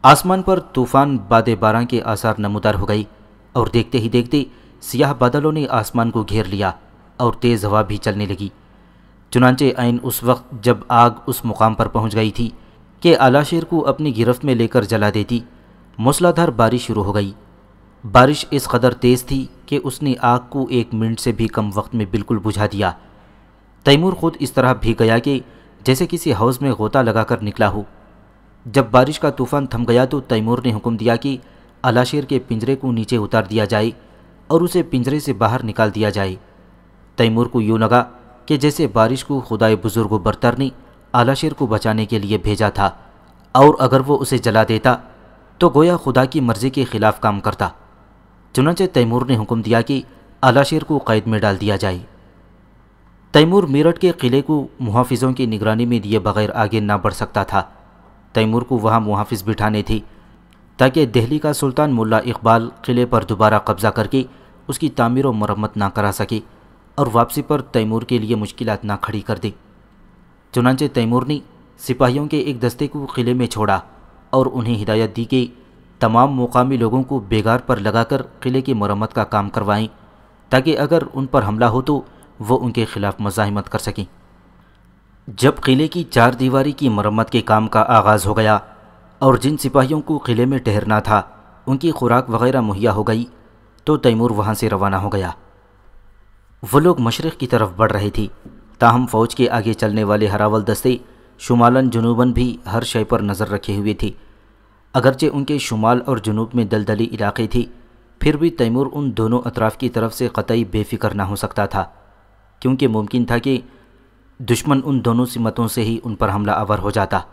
आसमान पर तूफ़ान बाद बारह के आसार नमूदार हो गई और देखते ही देखते सियाह बादलों ने आसमान को घेर लिया और तेज़ हवा भी चलने लगी। चुनाचे आइन उस वक्त जब आग उस मुकाम पर पहुँच गई थी कि आलाशेर को अपनी गिरफ्त में लेकर जला देती, मूसलाधार बारिश शुरू हो गई। बारिश इस कदर तेज़ थी कि उसने आग को एक मिनट से भी कम वक्त में बिल्कुल बुझा दिया। तैमूर खुद इस तरह भीग गया कि जैसे किसी हाउस में गोता लगाकर निकला हो। जब बारिश का तूफ़ान थम गया तो तैमूर ने हुक्म दिया कि अलाशेर के पिंजरे को नीचे उतार दिया जाए और उसे पिंजरे से बाहर निकाल दिया जाए। तैमूर को यूँ लगा कि जैसे बारिश को खुदाए बुज़ुर्ग बरतर ने आलाशेर को बचाने के लिए भेजा था और अगर वो उसे जला देता तो गोया खुदा की मर्ज़ी के ख़िलाफ़ काम करता। चुनाचे तैमूर ने हुक्म दिया कि आलाशेर को कैद में डाल दिया जाए। तैमूर मेरठ के किले को मुहाफ़िज़ों की निगरानी में दिए बगैर आगे ना बढ़ सकता था। तैमूर को वहाँ मुहाफ़िज बिठाने थे, ताकि दिल्ली का सुल्तान मुल्ला इकबाल किले पर दोबारा कब्ज़ा करके उसकी तामीर व मरम्मत ना करा सके और वापसी पर तैमूर के लिए मुश्किल ना खड़ी कर दे। चुनाचे तैमूर ने सिपाहियों के एक दस्ते को किले में छोड़ा और उन्हें हिदायत दी कि तमाम मुकामी लोगों को बेगार पर लगाकर किले की मरम्मत का काम करवाएँ, ताकि अगर उन पर हमला हो तो वो उनके खिलाफ मजामत कर सकें। जब किले की चार दीवारी की मरम्मत के काम का आगाज़ हो गया और जिन सिपाहियों को किले में ठहरना था, उनकी खुराक वगैरह मुहैया हो गई तो तैमूर वहाँ से रवाना हो गया। वो लोग मशरक़ की तरफ़ बढ़ रहे थी। ताहम फ़ौज के आगे चलने वाले हरावल दस्ते शुमालन जनूबन भी हर शय पर नज़र रखे हुए थे। अगरचे उनके शुमाल और जनूब में दलदली इलाके थे, फिर भी तैमूर उन दोनों अतराफ़ की तरफ़ से कतई बेफिक्र ना हो सकता था। क्योंकि मुमकिन था कि दुश्मन उन दोनों सिमतों से ही उन पर हमला आवर हो जाता।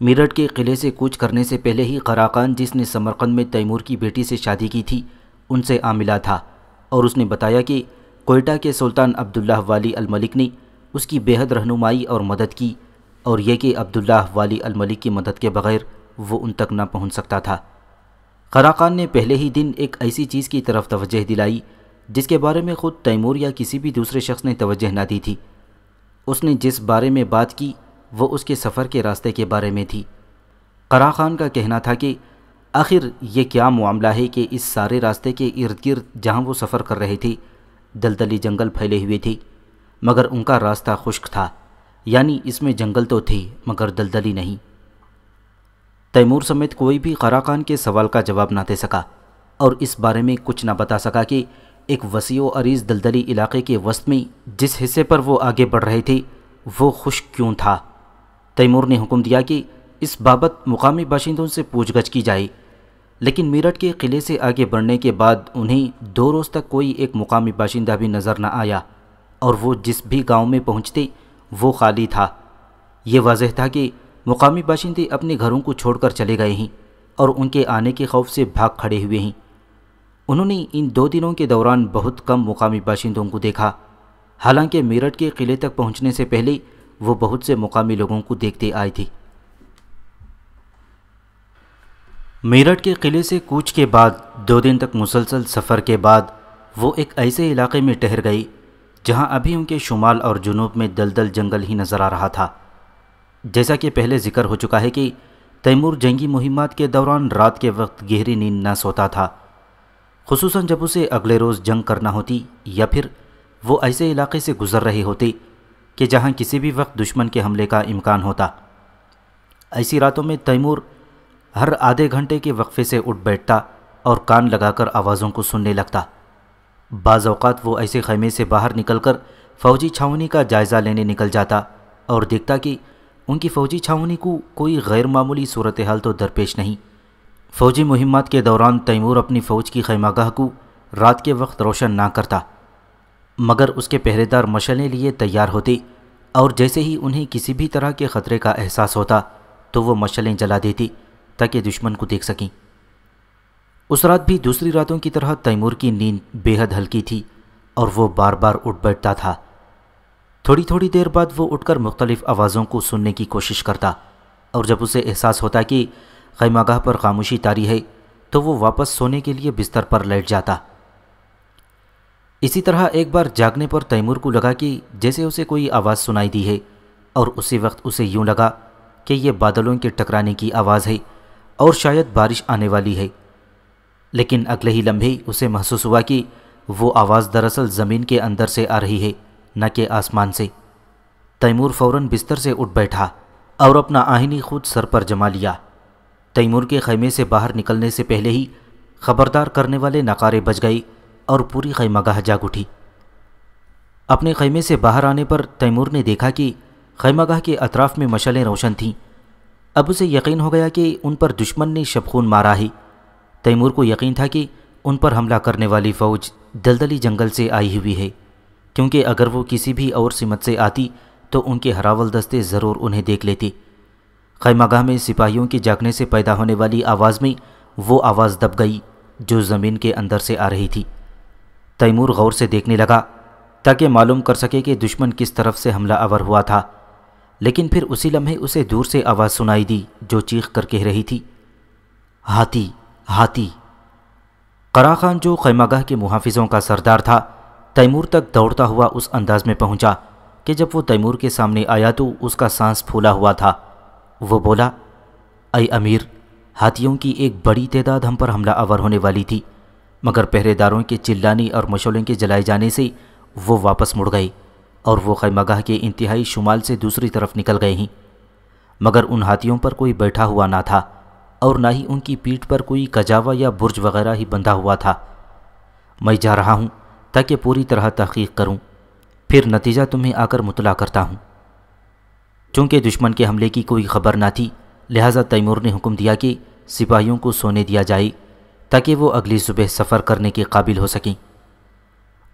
मेरठ के किले से कूच करने से पहले ही कराकान जिसने समरकंद में तैमूर की बेटी से शादी की थी, उनसे आ मिला था और उसने बताया कि कोयटा के सुल्तान अब्दुल्ला वाली अलमलिक ने उसकी बेहद रहनुमाई और मदद की और यह कि अब्दुल्ला वाली अलमलिक की मदद के बगैर वो उन तक ना पहुँच सकता था। खरा खान ने पहले ही दिन एक ऐसी चीज़ की तरफ़ तवज्जह दिलाई जिसके बारे में ख़ुद तैमूर या किसी भी दूसरे शख्स ने तवज्जह ना दी थी। उसने जिस बारे में बात की, वो उसके सफ़र के रास्ते के बारे में थी। करा खान का कहना था कि, आखिर ये क्या मामला है कि इस सारे रास्ते के इर्द गिर्द जहाँ वो सफ़र कर रहे थे, दलदली जंगल फैले हुए थे, मगर उनका रास्ता खुश्क था। यानी इसमें जंगल तो थे, मगर दलदली नहीं। तैमूर समेत कोई भी करा खान के सवाल का जवाब ना दे सका, और इस बारे में कुछ ना बता सका कि एक वसी व अरीज़ दलदली इलाके के वस्त में जिस हिस्से पर वो आगे बढ़ रहे थे, वो खुश क्यों था? तैमूर ने हुक्म दिया कि इस बाबत मुकामी बाशिंदों से पूछगछ की जाए। लेकिन मेरठ के किले से आगे बढ़ने के बाद उन्हें दो रोज़ तक कोई एक मुकामी बाशिंदा भी नज़र न आया, और वो जिस भी गाँव में पहुँचते, वो खाली था। ये वाजह था कि मुकामी बाशिंदे अपने घरों को छोड़कर चले गए हैं, और उनके आने के खौफ से भाग खड़े हुए हैं। उन्होंने इन दो दिनों के दौरान बहुत कम मुकामी बाशिंदों को देखा। हालाँकि मेरठ के किले तक पहुँचने से पहले वो बहुत से मुकामी लोगों को देखते आए थे। मेरठ के किले से कूच के बाद, दो दिन तक मुसलसल सफ़र के बाद, वो एक ऐसे इलाके में ठहर गई जहाँ अभी उनके शुमाल और जुनूब में दलदल जंगल ही नज़र आ रहा था। जैसा कि पहले ज़िक्र हो चुका है कि तैमूर जंगी मुहिमात के दौरान रात के वक्त गहरी नींद न सोता था। खसूस जब उसे अगले रोज़ जंग करना होती या फिर वो ऐसे इलाके से गुज़र रहे होते कि जहाँ किसी भी वक्त दुश्मन के हमले का इम्कान होता। ऐसी रातों में तैमूर हर आधे घंटे के वक्फे से उठ बैठता और कान लगाकर आवाज़ों को सुनने लगता। बाज़ वो ऐसे खैमे से बाहर निकलकर फ़ौजी छावनी का जायज़ा लेने निकल जाता और देखता कि उनकी फ़ौजी छावनी को कोई गैर मामूली सूरत हाल तो दरपेश नहीं। फ़ौजी मुहिमात के दौरान तैमूर अपनी फ़ौज की खैमागाह को रात के वक्त रोशन ना करता, मगर उसके पहरेदार मशलें लिए तैयार होते और जैसे ही उन्हें किसी भी तरह के ख़तरे का एहसास होता तो वो मशलें जला देती ताकि दुश्मन को देख सकें। उस रात भी दूसरी रातों की तरह तैमूर की नींद बेहद हल्की थी और वो बार बार उठ बैठता था। थोड़ी थोड़ी देर बाद वो उठकर मुख्तलिफ़ आवाज़ों को सुनने की कोशिश करता और जब उसे एहसास होता कि खैमागाह पर खामोशी तारी है तो वो वापस सोने के लिए बिस्तर पर लेट जाता। इसी तरह एक बार जागने पर तैमूर को लगा कि जैसे उसे कोई आवाज़ सुनाई दी है, और उसी वक्त उसे यूँ लगा कि ये बादलों के टकराने की आवाज़ है, और शायद बारिश आने वाली है। लेकिन अगले ही लम्हे उसे महसूस हुआ कि वो आवाज़ दरअसल ज़मीन के अंदर से आ रही है, न कि आसमान से। तैमूर फ़ौरन बिस्तर से उठ बैठा, और अपना आहिनी खुद सर पर जमा लिया। तैमूर के खैमे से बाहर निकलने से पहले ही खबरदार करने वाले नकारे बज गई और पूरी खैमागाह जाग उठी। अपने खैमे से बाहर आने पर तैमूर ने देखा कि खैमागाह के अतराफ़ में मशलें रोशन थीं। अब उसे यकीन हो गया कि उन पर दुश्मन ने शबखून मारा ही। तैमूर को यकीन था कि उन पर हमला करने वाली फ़ौज दलदली जंगल से आई हुई है, क्योंकि अगर वो किसी भी और सिमत से आती तो उनके हरावल दस्ते ज़रूर उन्हें देख लेती। खैमागाह में सिपाहियों के जागने से पैदा होने वाली आवाज़ में वो आवाज़ दब गई, जो ज़मीन के अंदर से आ रही थी। तैमूर गौर से देखने लगा, ताकि मालूम कर सके कि दुश्मन किस तरफ़ से हमला आवर हुआ था। लेकिन फिर उसी लम्हे उसे दूर से आवाज़ सुनाई दी, जो चीख कर कह रही थी, हाथी हाथी। करा खान, जो खैमागाह के मुहाफिजों का सरदार था, तैमूर तक दौड़ता हुआ उस अंदाज में पहुँचा कि जब वो तैमूर के सामने आया तो उसका सांस फूला हुआ था। वो बोला, अय अमीर, हाथियों की एक बड़ी तादाद हम पर हमला आवर होने वाली थी, मगर पहरेदारों के चिल्लाने और मशोलों के जलाए जाने से वो वापस मुड़ गई और वो खैमगाह के इंतहाई शुमाल से दूसरी तरफ़ निकल गए हैं। मगर उन हाथियों पर कोई बैठा हुआ ना था और ना ही उनकी पीठ पर कोई कजावा या बुर्ज वगैरह ही बंधा हुआ था। मैं जा रहा हूँ ताकि पूरी तरह तहकीक करूँ, फिर नतीजा तुम्हें आकर मुतला करता हूँ। चूँकि दुश्मन के हमले की कोई खबर ना थी, लिहाजा तैमूर ने हुक्म दिया कि सिपाहियों को सोने दिया जाए, ताकि वो अगली सुबह सफ़र करने के काबिल हो सकें।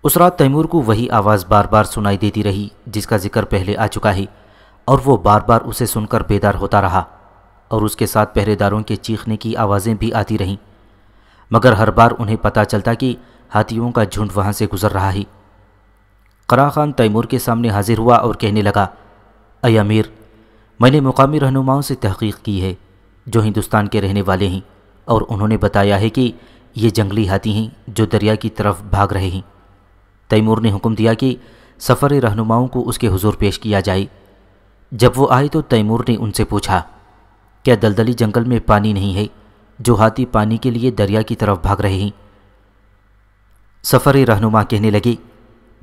उस रात तैमूर को वही आवाज़ बार बार सुनाई देती रही, जिसका ज़िक्र पहले आ चुका है, और वो बार बार उसे सुनकर बेदार होता रहा, और उसके साथ पहरेदारों के चीखने की आवाज़ें भी आती रहीं। मगर हर बार उन्हें पता चलता कि हाथियों का झुंड वहाँ से गुजर रहा है। करा खान तैमूर के सामने हाजिर हुआ और कहने लगा अय अमीर, मैंने मुकामी रहनुमाओं से तहकीक की है, जो हिंदुस्तान के रहने वाले हैं, और उन्होंने बताया है कि ये जंगली हाथी हैं, जो दरिया की तरफ़ भाग रहे हैं। तैमूर ने हुक्म दिया कि सफ़र रहनुमाओं को उसके हुजूर पेश किया जाए। जब वो आए तो तैमूर ने उनसे पूछा, क्या दलदली जंगल में पानी नहीं है, जो हाथी पानी के लिए दरिया की तरफ़ भाग रहे हैं? सफ़र रहनुमा कहने लगे,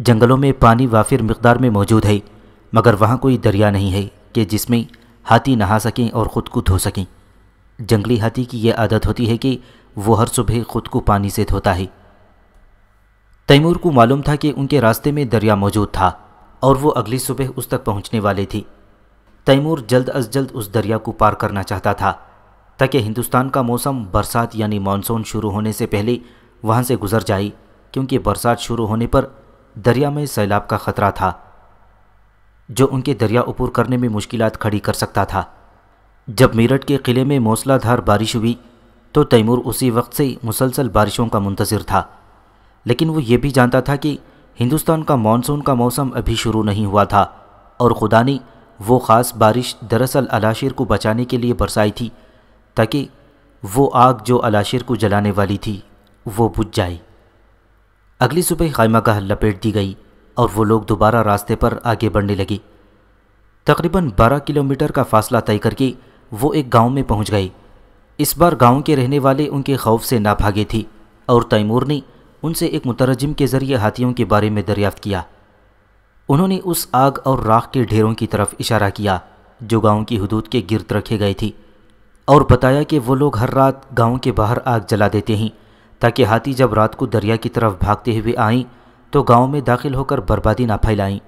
जंगलों में पानी वाफिर मकदार में मौजूद है मगर वहाँ कोई दरिया नहीं है कि जिसमें हाथी नहा सकें और ख़ुद को धो सकें। जंगली हाथी की यह आदत होती है कि वो हर सुबह खुद को पानी से धोता है। तैमूर को मालूम था कि उनके रास्ते में दरिया मौजूद था और वो अगली सुबह उस तक पहुँचने वाले थी। तैमूर जल्द अज जल्द उस दरिया को पार करना चाहता था, ताकि हिंदुस्तान का मौसम बरसात यानी मानसून शुरू होने से पहले वहाँ से गुजर जाए, क्योंकि बरसात शुरू होने पर दरिया में सैलाब का ख़तरा था। जो उनके दरिया ऊपर करने में मुश्किल खड़ी कर सकता था। जब मेरठ के किले में मौसलाधार बारिश हुई तो तैमूर उसी वक्त से मुसलसल बारिशों का मुंतज़र था। लेकिन वो ये भी जानता था कि हिंदुस्तान का मानसून का मौसम अभी शुरू नहीं हुआ था, और खुदा ने वो ख़ास बारिश दरअसल अलाशिर को बचाने के लिए बरसाई थी, ताकि वो आग जो अलाशिर को जलाने वाली थी, वो बुझ जाए। अगली सुबह खैमागाह लपेट दी गई। और वो लोग दोबारा रास्ते पर आगे बढ़ने लगी। तकरीबन 12 किलोमीटर का फासला तय करके वो एक गाँव में पहुँच गई। इस बार गाँव के रहने वाले उनके खौफ से ना भागे थी और तैमूर ने उनसे एक मुतरजम के ज़रिए हाथियों के बारे में दरियाफ्त किया। उन्होंने उस आग और राख के ढेरों की तरफ़ इशारा किया, जो गाँव की हदूद के गिरद रखे गए थी, और बताया कि वो लोग हर रात गाँव के बाहर आग जला देते हैं, ताकि हाथी जब रात को दरिया की तरफ़ भागते हुए आएँ तो गाँव में दाखिल होकर बर्बादी ना फैलाएँ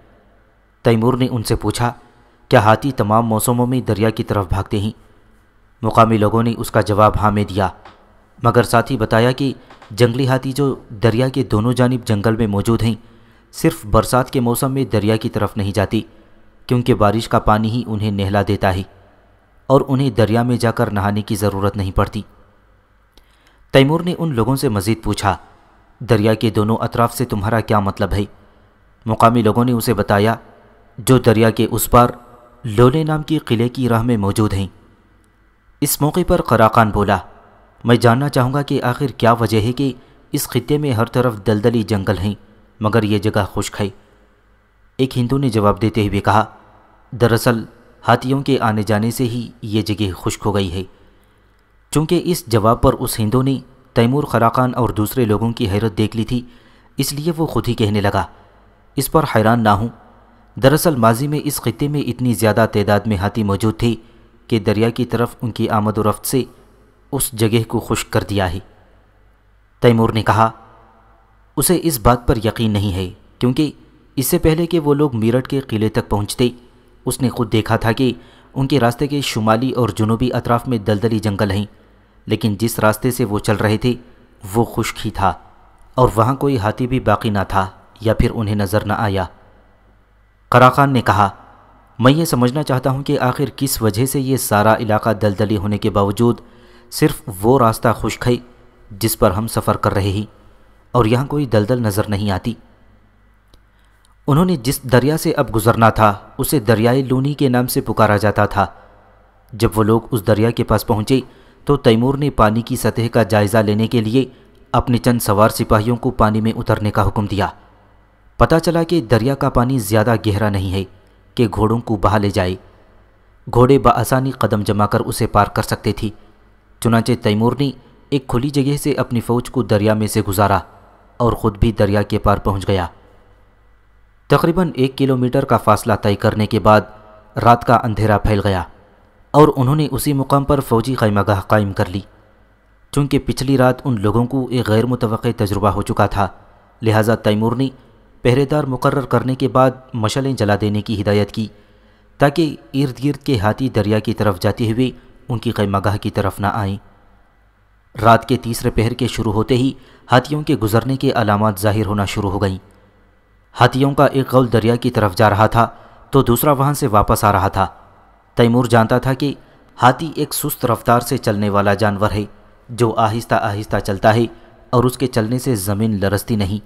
तैमूर ने उनसे पूछा, क्या हाथी तमाम मौसमों में दरिया की तरफ़ भागते हैं? मुकामी लोगों ने उसका जवाब हाँ में दिया। मगर साथ ही बताया कि जंगली हाथी जो दरिया के दोनों जानब जंगल में मौजूद हैं, सिर्फ़ बरसात के मौसम में दरिया की तरफ़ नहीं जाती, क्योंकि बारिश का पानी ही उन्हें नहला देता है और उन्हें दरिया में जाकर नहाने की ज़रूरत नहीं पड़ती। तैमूर ने उन लोगों से मज़ीद पूछा दरिया के दोनों अतराफ से तुम्हारा क्या मतलब है? मुकामी लोगों ने उसे बताया, जो दरिया के उस पार लोले नाम की किले की राह में मौजूद हैं। इस मौके पर खराकान बोला, मैं जानना चाहूँगा कि आखिर क्या वजह है कि इस खत्े में हर तरफ़ दलदली जंगल हैं, मगर ये जगह खुश्क है? एक हिंदू ने जवाब देते हुए कहा, दरअसल, हाथियों के आने जाने से ही ये जगह खुश्क हो गई है। चूँकि इस जवाब पर उस हिंदू ने तैमूर खराकान और दूसरे लोगों की हैरत देख ली थी। इसलिए वो खुद ही कहने लगा, इस पर हैरान ना हूँ। दरअसल माजी में इस खत्े में इतनी ज़्यादा तादाद में हाथी मौजूद थे कि दरिया की तरफ़ उनकी आमद रफ्त से उस जगह को खुश कर दिया है। तैमूर ने कहा, उसे इस बात पर यकीन नहीं है, क्योंकि इससे पहले कि वो लोग मीरठ के किले तक पहुँचते, उसने खुद देखा था कि उनके रास्ते के शुमाली और जुनूबी अतराफ में दलदली जंगल हैं। लेकिन जिस रास्ते से वो चल रहे थे, वो खुश्क ही था। और वहाँ कोई हाथी भी बाकी ना था, या फिर उन्हें नज़र न आया। करा खान ने कहा, मैं ये समझना चाहता हूँ कि आखिर किस वजह से ये सारा इलाका दलदली होने के बावजूद सिर्फ़ वो रास्ता खुश्क है, जिस पर हम सफ़र कर रहे हैं, और यहाँ कोई दलदल नज़र नहीं आती? उन्होंने जिस दरिया से अब गुज़रना था, उसे दरियाई लूनी के नाम से पुकारा जाता था। जब वो लोग उस दरिया के पास पहुँचे तो तैमूर ने पानी की सतह का जायज़ा लेने के लिए अपने चंद सवार सिपाहियों को पानी में उतरने का हुक्म दिया। पता चला कि दरिया का पानी ज़्यादा गहरा नहीं है कि घोड़ों को बहा ले जाए। घोड़े बसानी कदम जमाकर उसे पार कर सकते थे। चुनाचे तैमूर ने एक खुली जगह से अपनी फ़ौज को दरिया में से गुजारा और ख़ुद भी दरिया के पार पहुँच गया। तकरीबन एक किलोमीटर का फासला तय करने के बाद रात का अंधेरा फैल गया। और उन्होंने उसी मुकाम पर फ़ौजी खैमगाह कायम कर ली। चूँकि पिछली रात उन लोगों को एक गैर मुतव तजुर्बा हो चुका था, लिहाजा तैमूर ने पहरेदार मुकर करने के बाद मशलें जला देने की हिदायत की, ताकि इर्द गिर्द के हाथी दरिया की तरफ़ जाते हुए उनकी खैमगाह की तरफ़ ना आएँ। रात के तीसरे पहर के शुरू होते ही हाथियों के गुजरने के अलामत ज़ाहिर होना शुरू हो गईं। हाथियों का एक गौल दरिया की तरफ़ जा रहा था तो दूसरा वहाँ से वापस आ रहा था। तैमूर जानता था कि हाथी एक सुस्त रफ्तार से चलने वाला जानवर है, जो आहिस्ता आहिस्ता चलता है और उसके चलने से ज़मीन लरसती नहीं।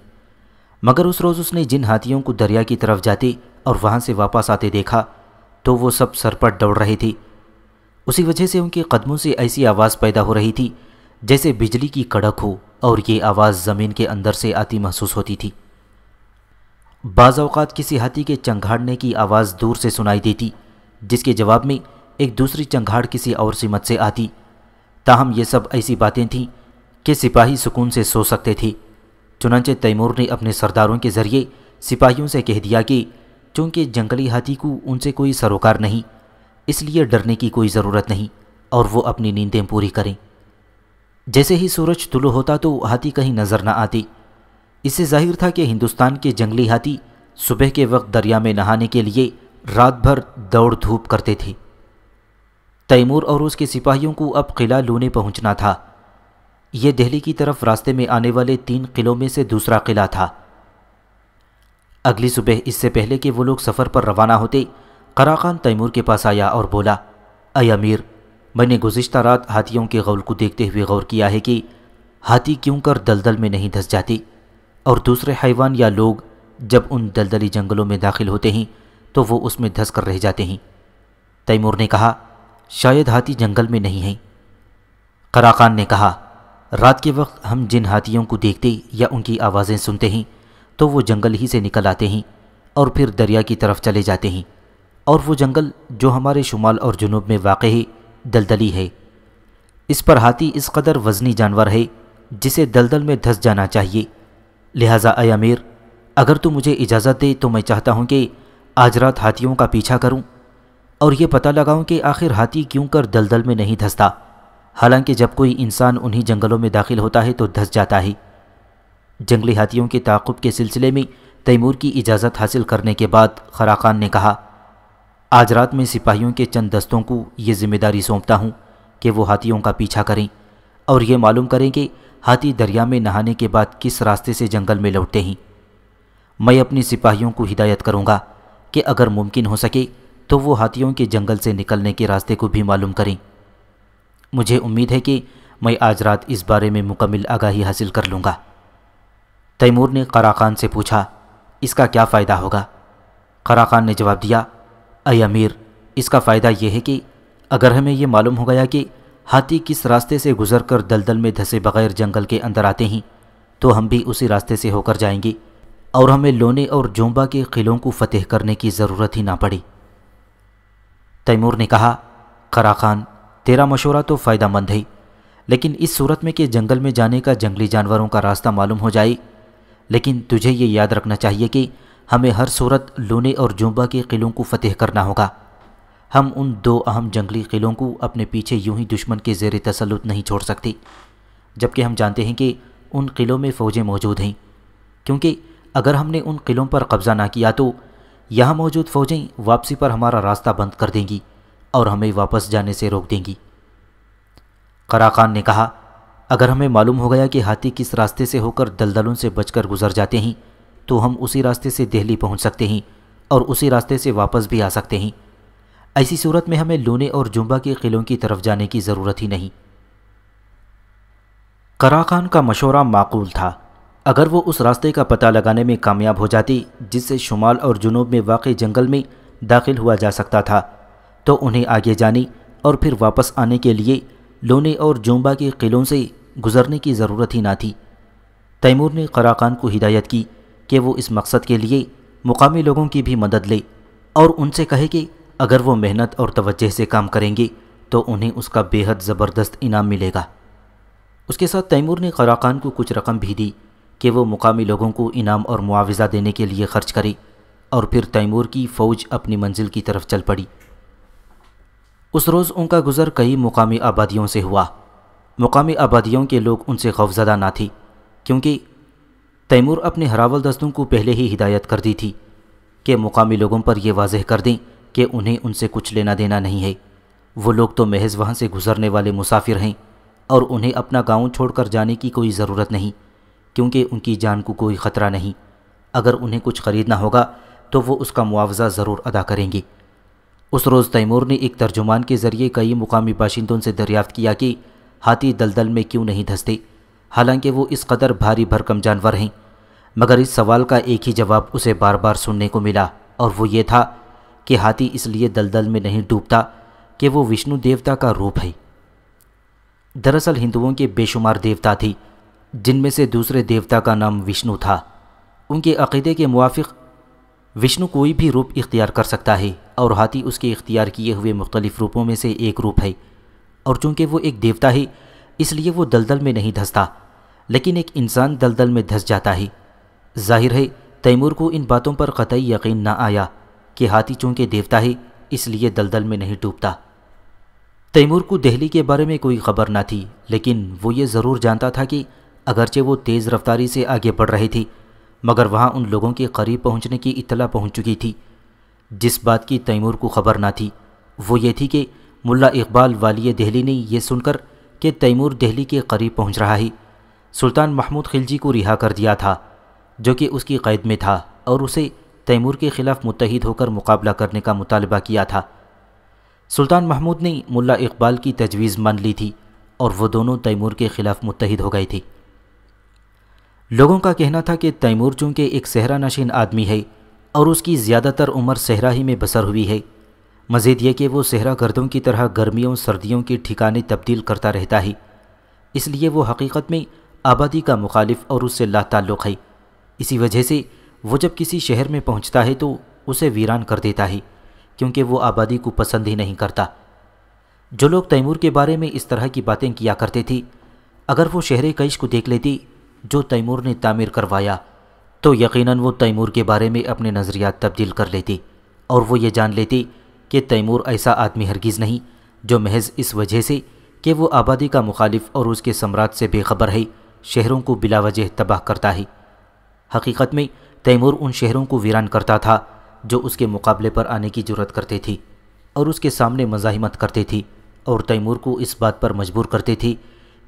मगर उस रोज़ उसने जिन हाथियों को दरिया की तरफ़ जाते और वहाँ से वापस आते देखा तो वो सब सरपट दौड़ रहे थे। उसी वजह से उनके कदमों से ऐसी आवाज़ पैदा हो रही थी, जैसे बिजली की कड़क हो और ये आवाज़ ज़मीन के अंदर से आती महसूस होती थी। बाज़ किसी हाथी के चंघाड़ने की आवाज़ दूर से सुनाई देती जिसके जवाब में एक दूसरी चंघाड़ किसी और सिमत से आती। ताहम ये सब ऐसी बातें थीं कि सिपाही सुकून से सो सकते थे। चुनाचे तैमूर ने अपने सरदारों के ज़रिए सिपाहियों से कह दिया कि चूँकि जंगली हाथी को उनसे कोई सरोकार नहीं, इसलिए डरने की कोई ज़रूरत नहीं, और वो अपनी नींदें पूरी करें। जैसे ही सूरज तुलु होता तो हाथी कहीं नज़र न आती। इससे ज़ाहिर था कि हिंदुस्तान के जंगली हाथी सुबह के वक्त दरिया में नहाने के लिए रात भर दौड़ धूप करते थे। तैमूर और उसके सिपाहियों को अब किला लूने पहुँचना था। यह दिल्ली की तरफ़ रास्ते में आने वाले तीन किलों में से दूसरा किला था। अगली सुबह इससे पहले कि वो लोग सफ़र पर रवाना होते करा खान तैमूर के पास आया और बोला, अय अमीर, मैंने गुज्त रात हाथियों के गौल को देखते हुए गौर किया है कि हाथी क्यों कर दलदल में नहीं धस जाती, और दूसरे हैवान या लोग जब उन दलदली जंगलों में दाखिल होते हैं तो वो उसमें धस कर रह जाते हैं। तैमूर ने कहा, शायद हाथी जंगल में नहीं हैं। करा खान ने कहा, रात के वक्त हम जिन हाथियों को देखते या उनकी आवाज़ें सुनते हैं तो वो जंगल ही से निकल आते हैं और फिर दरिया की तरफ़ चले जाते हैं। और वो जंगल जो हमारे शुमाल और जुनूब में वाक़ है, दलदली है। इस पर हाथी इस कदर वज़नी जानवर है, जिसे दलदल में धस जाना चाहिए। लिहाजा, अय अमीर अगर तू मुझे इजाज़त दे तो मैं चाहता हूँ कि आज रात हाथियों का पीछा करूँ और ये पता लगाऊँ कि आखिर हाथी क्यों कर दलदल में नहीं धसता। हालाँकि जब कोई इंसान उन्हीं जंगलों में दाखिल होता है तो धस जाता है। जंगली हाथियों के ताकुब के सिलसिले में तैमूर की इजाज़त हासिल करने के बाद खरा खान ने कहा, आज रात में सिपाहियों के चंद दस्तों को ये ज़िम्मेदारी सौंपता हूँ कि वो हाथियों का पीछा करें और ये मालूम करें कि हाथी दरिया में नहाने के बाद किस रास्ते से जंगल में लौटते हैं। मैं अपनी सिपाहियों को हिदायत करूँगा कि अगर मुमकिन हो सके तो वो हाथियों के जंगल से निकलने के रास्ते को भी मालूम करें। मुझे उम्मीद है कि मैं आज रात इस बारे में मुकम्मल आगाही हासिल कर लूँगा। तैमूर ने करा खान से पूछा, इसका क्या फ़ायदा होगा? करा खान ने जवाब दिया, अय अमीर, इसका फ़ायदा यह है कि अगर हमें यह मालूम हो गया कि हाथी किस रास्ते से गुजर कर दलदल में धसे बगैर जंगल के अंदर आते हैं तो हम भी उसी रास्ते से होकर जाएँगे। और हमें लोने और जोम्बा के किलों को फतेह करने की ज़रूरत ही ना पड़ी। तैमूर ने कहा करा खान, तेरा मशवरा तो फ़ायदा मंद है, लेकिन इस सूरत में कि जंगल में जाने का जंगली जानवरों का रास्ता मालूम हो जाए। लेकिन तुझे ये याद रखना चाहिए कि हमें हर सूरत लोने और जुम्बा के किलों को फतेह करना होगा। हम उन दो अहम जंगली किलों को अपने पीछे यूँ ही दुश्मन के जेर तसलुत नहीं छोड़ सकते, जबकि हम जानते हैं कि उन किलों में फ़ौजें मौजूद हैं, क्योंकि अगर हमने उन किलों पर कब्ज़ा ना किया तो यहाँ मौजूद फ़ौजें वापसी पर हमारा रास्ता बंद कर देंगी और हमें वापस जाने से रोक देंगी। करा खान ने कहा, अगर हमें मालूम हो गया कि हाथी किस रास्ते से होकर दलदलों से बचकर गुजर जाते हैं तो हम उसी रास्ते से दिल्ली पहुँच सकते हैं और उसी रास्ते से वापस भी आ सकते हैं। ऐसी सूरत में हमें लूने और जुम्बा के किलों की तरफ़ जाने की ज़रूरत ही नहीं। करा खान का मशवरा माकूल था। अगर वो उस रास्ते का पता लगाने में कामयाब हो जाती, जिससे शुमाल और जुनूब में वाक़ जंगल में दाखिल हुआ जा सकता था तो उन्हें आगे जाने और फिर वापस आने के लिए लोने और जोम्बा के किलों से गुजरने की ज़रूरत ही ना थी। तैमूर ने कराकान को हिदायत की कि वो इस मकसद के लिए मुकामी लोगों की भी मदद ले और उनसे कहे कि अगर वो मेहनत और तवज्जह से काम करेंगे तो उन्हें उसका बेहद ज़बरदस्त इनाम मिलेगा। उसके साथ तैमूर ने कराकान को कुछ रकम भी दी कि वो मुकामी लोगों को इनाम और मुआवजा देने के लिए खर्च करे और फिर तैमूर की फ़ौज अपनी मंजिल की तरफ़ चल पड़ी। उस रोज़ उनका गुज़र कई मुकामी आबादियों से हुआ। मुकामी आबादियों के लोग उनसे खौफजदा ना थी, क्योंकि तैमूर अपने हरावल दस्तों को पहले ही हिदायत कर दी थी कि मुकामी लोगों पर यह वाजह कर दें कि उन्हें उनसे कुछ लेना देना नहीं है। वो लोग तो महज वहाँ से गुज़रने वाले मुसाफिर हैं और उन्हें अपना गाँव छोड़कर जाने की कोई ज़रूरत नहीं। क्योंकि उनकी जान को कोई ख़तरा नहीं। अगर उन्हें कुछ ख़रीदना होगा तो वो उसका मुआवजा ज़रूर अदा करेंगी। उस रोज़ तैमूर ने एक तर्जुमान के ज़रिए कई मुकामी बाशिंदों से दरियाफ़त किया कि हाथी दलदल में क्यों नहीं धंसते। हालाँकि वो इस कदर भारी भरकम जानवर हैं, मगर इस सवाल का एक ही जवाब उसे बार बार सुनने को मिला, और वो ये था कि हाथी इसलिए दलदल में नहीं डूबता कि वो विष्णु देवता का रूप है। दरअसल हिंदुओं के बेशुमार देवता थी। जिनमें से दूसरे देवता का नाम विष्णु था। उनके अकीदे के मुआफ़ विष्णु कोई भी रूप इख्तियार कर सकता है और हाथी उसके इख्तियार किए हुए मुख्तलिफ़ रूपों में से एक रूप है। और चूँकि वो एक देवता है, इसलिए वो दलदल में नहीं धंसता, लेकिन एक इंसान दलदल में धंस जाता है। ज़ाहिर है, तैमूर को इन बातों पर कतई यकीन ना आया कि हाथी चूँकि देवता है, इसलिए दलदल में नहीं डूबता तैमूर को दहली के बारे में कोई खबर ना थी, लेकिन वो ये ज़रूर जानता था कि अगरचे वो तेज़ रफ्तारी से आगे बढ़ रही थी, मगर वहाँ उन लोगों के करीब पहुँचने की इतला पहुँच चुकी थी। जिस बात की तैमूर को खबर ना थी, वो ये थी कि मुल्ला इकबाल वाली दहली ने यह सुनकर कि तैमूर दहली के करीब पहुँच रहा है। सुल्तान महमूद खिलजी को रिहा कर दिया था, जो कि उसकी कैद में था और उसे तैमूर के ख़िलाफ़ मुतहद होकर मुकाबला करने का मुतालबा किया था। सुल्तान महमूद ने मुल्ला इकबाल की तजवीज़ मान ली थी और वो दोनों तैमूर के ख़िलाफ़ मुतहद हो गए थे। लोगों का कहना था कि तैमूर चूँकि एक सहरा नशीन आदमी है और उसकी ज़्यादातर उम्र सहरा ही में बसर हुई है। मज़ीद ये कि वो सहरा गर्दों की तरह गर्मियों, सर्दियों के ठिकाने तब्दील करता रहता है। इसलिए वो हकीकत में आबादी का मुखालिफ और उससे ला ताल्लुक़ है। इसी वजह से वो जब किसी शहर में पहुँचता है तो उसे वीरान कर देता है, क्योंकि वो आबादी को पसंद ही नहीं करता। जो लोग तैमूर के बारे में इस तरह की बातें किया करते थे, अगर वो शहर कैश को देख लेती जो तैमूर ने तामीर करवाया तो यकीनन वो तैमूर के बारे में अपने नज़रियात तब्दील कर लेती और वो ये जान लेती कि तैमूर ऐसा आदमी हरगिज़ नहीं, जो महज इस वजह से कि वो आबादी का मुखालिफ और उसके सम्राट से बेखबर है, शहरों को बिला वजह तबाह करता है। हकीकत में, तैमूर उन शहरों को वीरान करता था, जो उसके मुकाबले पर आने की ज़रूरत करते थे और उसके सामने मजाहिमत करते थे और तैमूर को इस बात पर मजबूर करते थे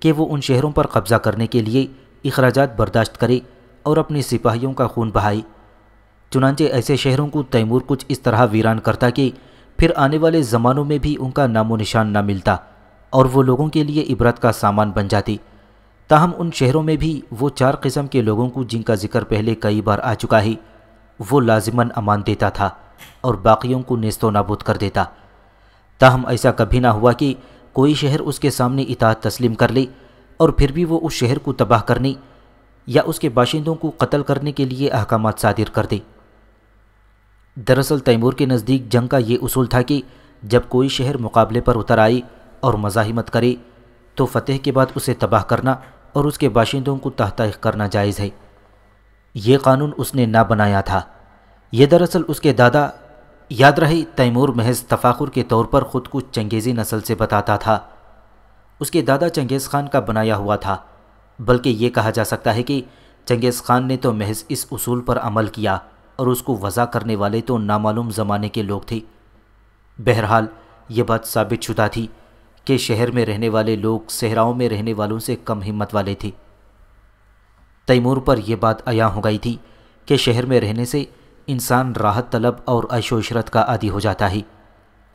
कि वो उन शहरों पर कब्ज़ा करने के लिए अखराज बर्दाश्त करे और अपने सिपाहियों का खून बहाई चुनाचे ऐसे शहरों को तैमूर कुछ इस तरह वीरान करता कि फिर आने वाले ज़मानों में भी उनका नामो निशान न मिलता और वो लोगों के लिए इबरत का सामान बन जाती। ताहम उन शहरों में भी वो चार किस्म के लोगों को जिनका ज़िक्र पहले कई बार आ चुका है, वो लाजिमन अमान देता था और बाकियों को नेस्तो नाबूद कर देता। ताहम ऐसा कभी ना हुआ कि कोई शहर उसके सामने इतात तस्लीम कर ले और फिर भी वो उस शहर को तबाह करने या उसके बाशिंदों को कत्ल करने के लिए अहकाम सादिर कर दे। दरअसल तैमूर के नज़दीक जंग का ये उसूल था कि जब कोई शहर मुकाबले पर उतर आए और मजाहिमत करे तो फतेह के बाद उसे तबाह करना और उसके बाशिंदों को तहत करना जायज़ है। ये कानून उसने ना बनाया था। ये दरअसल उसके दादा, याद रहे तैमूर महज तफाखुर के तौर पर ख़ुद को चंगेज़ी नस्ल से बताता था। उसके दादा चंगेज़ खान का बनाया हुआ था। बल्कि ये कहा जा सकता है कि चंगेज़ खान ने तो महज इस उसूल पर अमल किया और उसको वज़ा करने वाले तो नामालूम ज़माने के लोग थे। बहरहाल, ये बात साबित शुदा थी कि शहर में रहने वाले लोग सहराओं में रहने वालों से कम हिम्मत वाले थे। तैमूर पर यह बात अया हो गई थी कि शहर में रहने से इंसान राहत तलब और ऐशो इशरत का आदि हो जाता है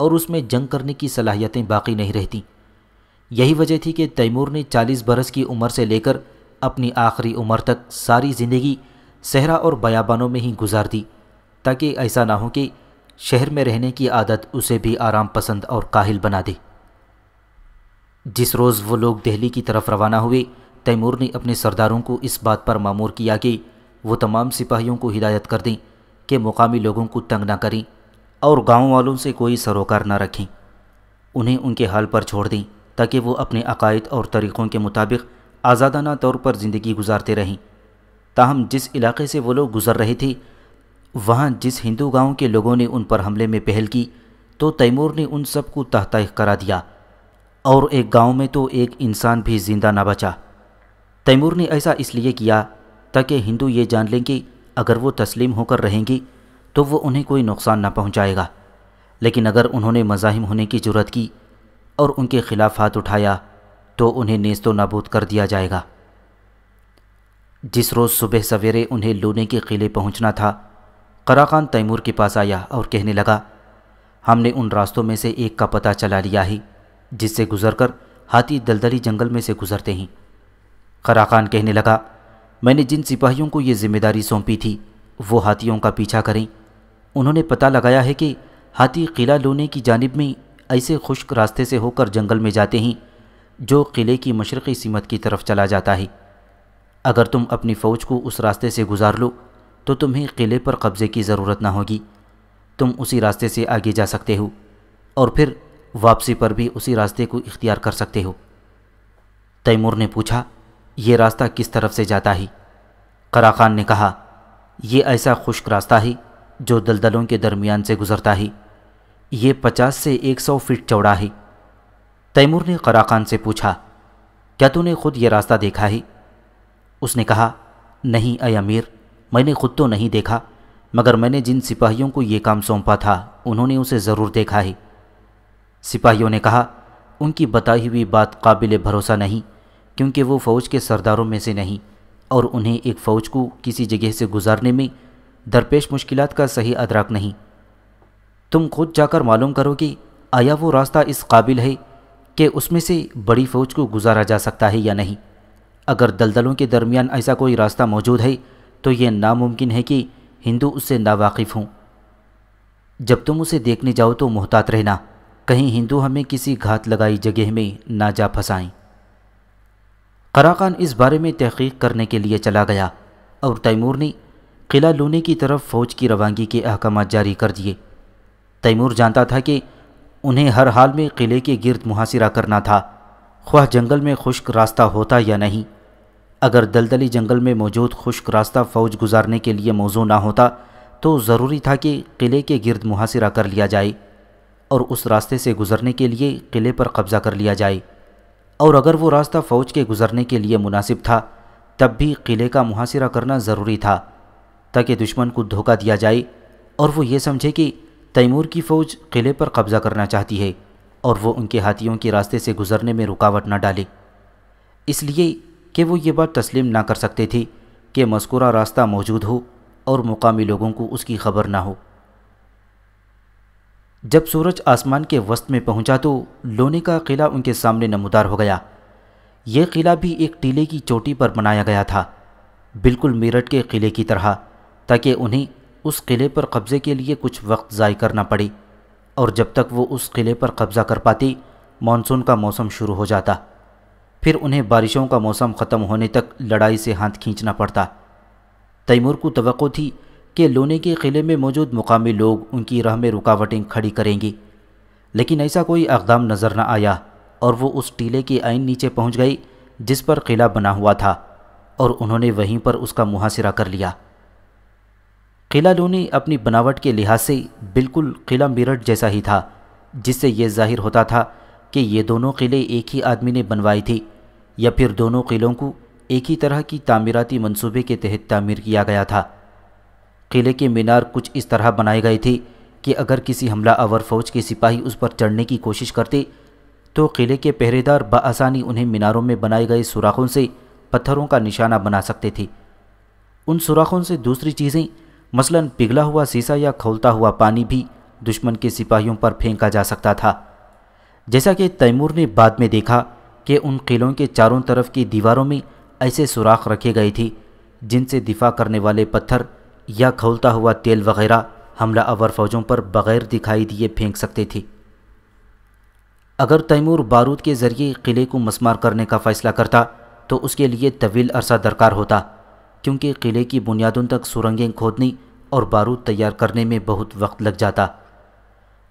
और उसमें जंग करने की सलाहियतें बाकी नहीं रहती। यही वजह थी कि तैमूर ने चालीस बरस की उम्र से लेकर अपनी आखिरी उम्र तक सारी ज़िंदगी सहरा और बयाबानों में ही गुजार दी, ताकि ऐसा ना हो कि शहर में रहने की आदत उसे भी आराम पसंद और काहिल बना दे। जिस रोज़ वो लोग दहली की तरफ़ रवाना हुए, तैमूर ने अपने सरदारों को इस बात पर मामूर किया कि वो तमाम सिपाहियों को हिदायत कर दें कि मुकामी लोगों को तंग ना करें और गाँव वालों से कोई सरोकार ना रखें। उन्हें उनके हाल पर छोड़ दें। ताकि वो अपने अकायद और तरीक़ों के मुताबिक आज़ादाना तौर पर ज़िंदगी गुजारते रहें। ताहम जिस इलाके से वो लोग गुज़र रहे थे, वहाँ जिस हिंदू गाँव के लोगों ने उन पर हमले में पहल की तो तैमूर ने उन सबको तहत करा दिया। और एक गाँव में तो एक इंसान भी ज़िंदा ना बचा। तैमूर ने ऐसा इसलिए किया ताकि हिंदू ये जान लें कि अगर वो तस्लीम होकर रहेंगी तो वो उन्हें कोई नुकसान ना पहुँचाएगा। लेकिन अगर उन्होंने मजाहिम होने की ज़रूरत की और उनके खिलाफ हाथ उठाया तो उन्हें नेस्तो नाबूद कर दिया जाएगा। जिस रोज़ सुबह सवेरे उन्हें लूने के किले पहुँचना था करा खान तैमूर के पास आया और कहने लगा, हमने उन रास्तों में से एक का पता चला लिया ही, जिससे गुजरकर हाथी दलदली जंगल में से गुजरते हैं। करा खान कहने लगा, मैंने जिन सिपाहियों को ये ज़िम्मेदारी सौंपी थी, वो हाथियों का पीछा करें। उन्होंने पता लगाया है कि हाथी किला लोने की जानब में ऐसे खुश्क रास्ते से होकर जंगल में जाते हैं जो किले की मशरक़ी सीमत की तरफ़ चला जाता है। अगर तुम अपनी फ़ौज को उस रास्ते से गुजार लो तो तुम्हें किले पर कब्ज़े की ज़रूरत ना होगी। तुम उसी रास्ते से आगे जा सकते हो और फिर वापसी पर भी उसी रास्ते को इख्तियार कर सकते हो। तैमूर ने पूछा, ये रास्ता किस तरफ़ से जाता है? करा खान ने कहा यह ऐसा खुश्क रास्ता है जो दलदलों के दरमियान से गुज़रता है। ये पचास से एक सौ फीट चौड़ा है तैमूर ने करा खान से पूछा, क्या तूने खुद ये रास्ता देखा है? उसने कहा, नहीं, अय अमीर, मैंने खुद तो नहीं देखा, मगर मैंने जिन सिपाहियों को ये काम सौंपा था, उन्होंने उसे ज़रूर देखा है। सिपाहियों ने कहा, उनकी बताई हुई बात काबिल भरोसा नहीं, क्योंकि वो फ़ौज के सरदारों में से नहीं, और उन्हें एक फ़ौज को किसी जगह से गुजारने में दरपेश मुश्किल का सही अदराक नहीं। तुम खुद जाकर मालूम करो कि आया वो रास्ता इस काबिल है कि उसमें से बड़ी फ़ौज को गुजारा जा सकता है या नहीं। अगर दलदलों के दरमियान ऐसा कोई रास्ता मौजूद है तो यह नामुमकिन है कि हिंदू उससे नावाकिफ़ हों। जब तुम उसे देखने जाओ तो मोहतात रहना। कहीं हिंदू हमें किसी घात लगाई जगह में ना जा फंसाएँ। करा खान इस बारे में तहकीक करने के लिए चला गया और तैमूर ने किला लूने की तरफ़ फ़ौज की रवानगी के अहकाम जारी कर दिए। तैमूर जानता था कि उन्हें हर हाल में किले के गिर्द मुहासिरा करना था। ख्वाह जंगल में खुश्क रास्ता होता या नहीं? अगर दलदली जंगल में मौजूद खुश्क रास्ता फ़ौज गुजारने के लिए मौजू ना होता तो ज़रूरी था कि किले के गिर्द मुहासिरा कर लिया जाए और उस रास्ते से गुज़रने के लिए किले पर कब्ज़ा कर लिया जाए। और अगर वो रास्ता फ़ौज के गुज़रने के लिए मुनासिब था, तब भी किले का मुहासिरा करना ज़रूरी था, ताकि दुश्मन को धोखा दिया जाए और वो ये समझे कि तैमूर की फ़ौज किले पर कब्ज़ा करना चाहती है और वो उनके हाथियों के रास्ते से गुज़रने में रुकावट न डाले। इसलिए कि वो ये बात तस्लीम ना कर सकते थे कि मस्कुरा रास्ता मौजूद हो और मुकामी लोगों को उसकी खबर ना हो। जब सूरज आसमान के वस्त में पहुँचा तो लोने का किला उनके सामने नमूदार हो गया। यह किला भी एक टीले की चोटी पर बनाया गया था, बिल्कुल मेरठ के किले की तरह, ताकि उन्हें उस किले पर कब्ज़े के लिए कुछ वक्त ज़ाय करना पड़ी और जब तक वो उस किले पर कब्ज़ा कर पाती, मानसून का मौसम शुरू हो जाता। फिर उन्हें बारिशों का मौसम ख़त्म होने तक लड़ाई से हाथ खींचना पड़ता। तैमूर को तो थी कि लोने के किले में मौजूद मुकामी लोग उनकी राह में रुकावटें खड़ी करेंगी। लेकिन ऐसा कोई अकदाम नज़र न आया और वो उस टीले के आइन नीचे पहुँच गई, जिस पर किला बना हुआ था और उन्होंने वहीं पर उसका मुहासिरा कर लिया। किला लोनी अपनी बनावट के लिहाज से बिल्कुल किला मेरठ जैसा ही था, जिससे यह ज़ाहिर होता था कि ये दोनों किले एक ही आदमी ने बनवाई थी, या फिर दोनों किलों को एक ही तरह की तामीराती मंसूबे के तहत तामीर किया गया था। किले के मीनार कुछ इस तरह बनाए गए थे कि अगर किसी हमला अवर फौज के सिपाही उस पर चढ़ने की कोशिश करते तो किले के पहरेदार बआसानी उन्हें मीनारों में बनाए गए सुराखों से पत्थरों का निशाना बना सकते थे। उन सुराखों से दूसरी चीज़ें मसलन पिघला हुआ शीशा या खोलता हुआ पानी भी दुश्मन के सिपाहियों पर फेंका जा सकता था। जैसा कि तैमूर ने बाद में देखा कि उन किलों के चारों तरफ़ की दीवारों में ऐसे सुराख रखे गए थे, जिनसे दिफा करने वाले पत्थर या खोलता हुआ तेल वगैरह हमला अवर फौजों पर बग़ैर दिखाई दिए फेंक सकते थे। अगर तैमूर बारूद के ज़रिए किले को मसमार करने का फ़ैसला करता तो उसके लिए तवील अरसा दरकार होता। क्योंकि किले की बुनियादों तक सुरंगें खोदने और बारूद तैयार करने में बहुत वक्त लग जाता।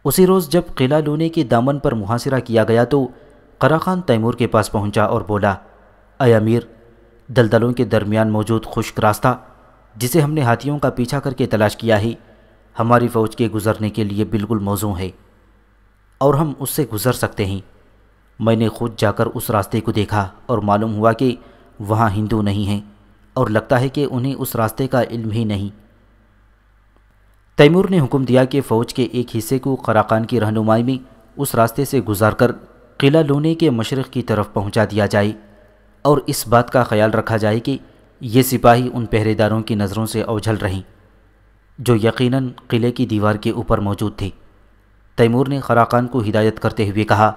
उसी रोज़ जब किला लूने के दामन पर मुहासरा किया गया तो करा खान तैमूर के पास पहुँचा और बोला, अय अमीर, दलदलों के दरमियान मौजूद खुश्क रास्ता, जिसे हमने हाथियों का पीछा करके तलाश किया है, हमारी फ़ौज के गुज़रने के लिए बिल्कुल मौजू है और हम उससे गुज़र सकते हैं। मैंने खुद जाकर उस रास्ते को देखा और मालूम हुआ कि वहाँ हिंदू नहीं हैं। और लगता है कि उन्हें उस रास्ते का इल्म ही नहीं। तैमूर ने हुक्म दिया कि फ़ौज के एक हिस्से को कराकान की रहनुमाई में उस रास्ते से गुजार कर किला लोने के मशरक़ की तरफ़ पहुँचा दिया जाए और इस बात का ख्याल रखा जाए कि ये सिपाही उन पहरेदारों की नज़रों से ओझल रहीं, जो यकीनन किले की दीवार के ऊपर मौजूद थे। तैमूर ने खराकान को हिदायत करते हुए कहा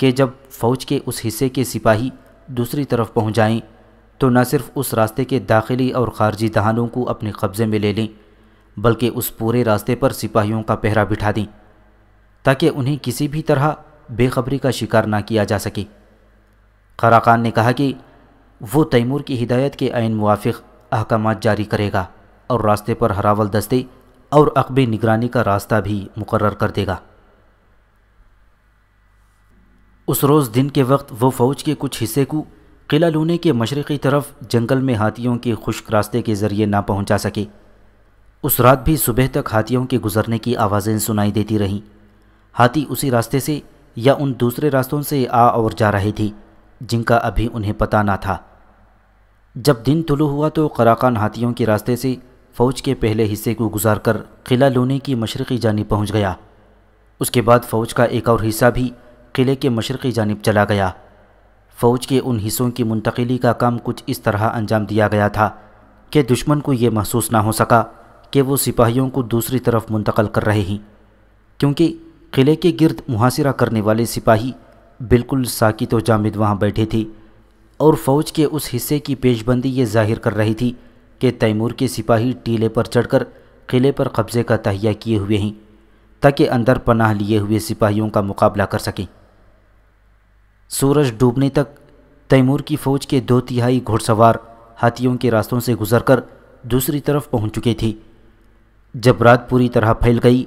कि जब फ़ौज के उस हिस्से के सिपाही दूसरी तरफ़ पहुँच जाएँ तो न सिर्फ़ उस रास्ते के दाखिली और ख़ारजी दहानों को अपने कब्ज़े में ले लें, बल्कि उस पूरे रास्ते पर सिपाहियों का पहरा बिठा दें, ताकि उन्हें किसी भी तरह बेखबरी का शिकार ना किया जा सके। खरा खान ने कहा कि वो तैमूर की हिदायत के आन मुआफ़ अहकाम जारी करेगा और रास्ते पर हरावल दस्ते और अकब निगरानी का रास्ता भी मुकर कर देगा। उस रोज़ दिन के वक्त वो फ़ौज के कुछ हिस्से को किला लूने के मशरक़ी तरफ़ जंगल में हाथियों के खुश्क रास्ते के ज़रिए ना पहुँचा सके। उस रात भी सुबह तक हाथियों के गुजरने की आवाज़ें सुनाई देती रहीं। हाथी उसी रास्ते से या उन दूसरे रास्तों से आ और जा रहे थे, जिनका अभी उन्हें पता ना था। जब दिन तुलू हुआ तो कराकान हाथियों के रास्ते से फ़ौज के पहले हिस्से को गुजार कर किला लोने की मशरक़ी जानब पहुँच गया। उसके बाद फ़ौज का एक और हिस्सा भी किले के मशरक़ी जानब चला गया। फ़ौज के उन हिस्सों की मुंतकली का काम कुछ इस तरह अंजाम दिया गया था कि दुश्मन को ये महसूस ना हो सका कि वो सिपाहियों को दूसरी तरफ़ मुंतकल कर रहे हैं। क्योंकि किले के गिर्द मुहासिरा करने वाले सिपाही बिल्कुल साकित व जामिद वहाँ बैठे थे और फ़ौज के उस हिस्से की पेशबंदी ये ज़ाहिर कर रही थी कि तैमूर के सिपाही टीले पर चढ़कर किले पर कब्ज़े का तहिया किए हुए हैं, ताकि अंदर पनाह लिए हुए सिपाहियों का मुकाबला कर सकें। सूरज डूबने तक तैमूर की फ़ौज के दो तिहाई घुड़सवार हाथियों के रास्तों से गुजरकर दूसरी तरफ़ पहुँच चुके थे। जब रात पूरी तरह फैल गई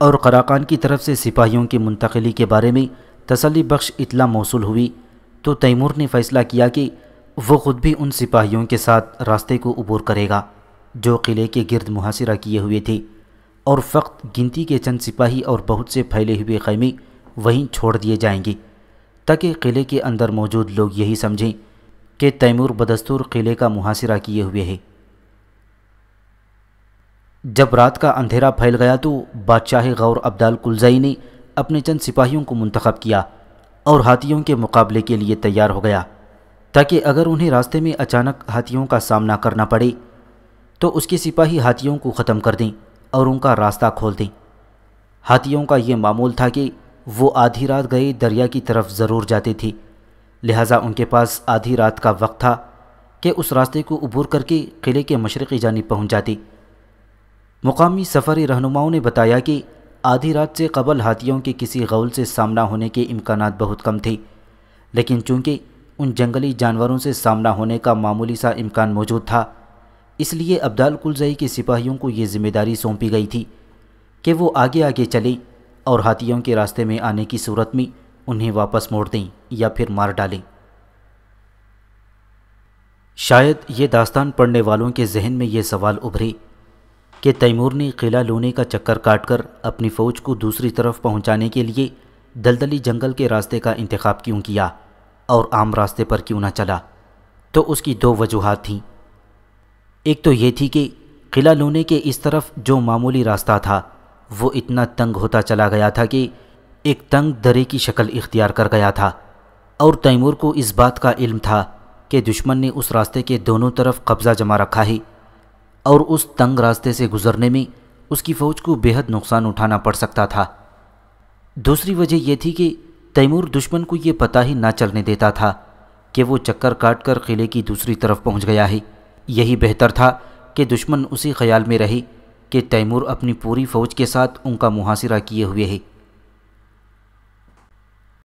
और कराकान की तरफ़ से सिपाहियों की मुंतकली के बारे में तसली बख्श इतला मौसू हुई तो तैमूर ने फैसला किया कि वो ख़ुद भी उन सिपाहियों के साथ रास्ते को अबूर करेगा, जो किले के गिरद मुहासरा किए हुए थे, और फ़क्त गिनती के चंद सिपाही और बहुत से फैले हुए खैमे वहीं छोड़ दिए जाएँगे। ताकि किले के अंदर मौजूद लोग यही समझें कि तैमूर बदस्तूर किले का मुहासिरा किए हुए है। जब रात का अंधेरा फैल गया तो बादशाह गौर अब्दाल कुलजई ने अपने चंद सिपाहियों को मुंतखब किया और हाथियों के मुकाबले के लिए तैयार हो गया, ताकि अगर उन्हें रास्ते में अचानक हाथियों का सामना करना पड़े तो उसके सिपाही हाथियों को ख़त्म कर दें और उनका रास्ता खोल दें। हाथियों का ये मामूल था कि वो आधी रात गए दरिया की तरफ़ ज़रूर जाती थी। लिहाजा उनके पास आधी रात का वक्त था कि उस रास्ते को अबूर करके किले के मशरक़ी जानी पहुँच जाती। मुकामी सफ़री रहनुमाओं ने बताया कि आधी रात से कबल हाथियों के किसी गौल से सामना होने के इम्कान बहुत कम थे। लेकिन चूँकि उन जंगली जानवरों से सामना होने का मामूली सा इम्कान मौजूद था, इसलिए अब्दाल कुलजई के सिपाहियों को ये ज़िम्मेदारी सौंपी गई थी कि वो आगे आगे चलें और हाथियों के रास्ते में आने की सूरत में उन्हें वापस मोड़ दें या फिर मार डालें। शायद ये दास्तान पढ़ने वालों के जहन में ये सवाल उभरे कि तैमूर ने किला लोने का चक्कर काटकर अपनी फ़ौज को दूसरी तरफ़ पहुँचाने के लिए दलदली जंगल के रास्ते का इंतखब क्यों किया और आम रास्ते पर क्यों ना चला? तो उसकी दो वजूहत थीं। एक तो ये थी कि किला लोने के इस तरफ़ जो मामूली रास्ता था वो इतना तंग होता चला गया था कि एक तंग दरे की शक्ल इख्तियार कर गया था। और तैमूर को इस बात का इल्म था कि दुश्मन ने उस रास्ते के दोनों तरफ़ कब्ज़ा जमा रखा है और उस तंग रास्ते से गुजरने में उसकी फ़ौज को बेहद नुकसान उठाना पड़ सकता था। दूसरी वजह यह थी कि तैमूर दुश्मन को ये पता ही ना चलने देता था कि वो चक्कर काट कर किले की दूसरी तरफ़ पहुँच गया है। यही बेहतर था कि दुश्मन उसी ख्याल में रहे कि तैमूर अपनी पूरी फ़ौज के साथ उनका मुहासिरा किए हुए है।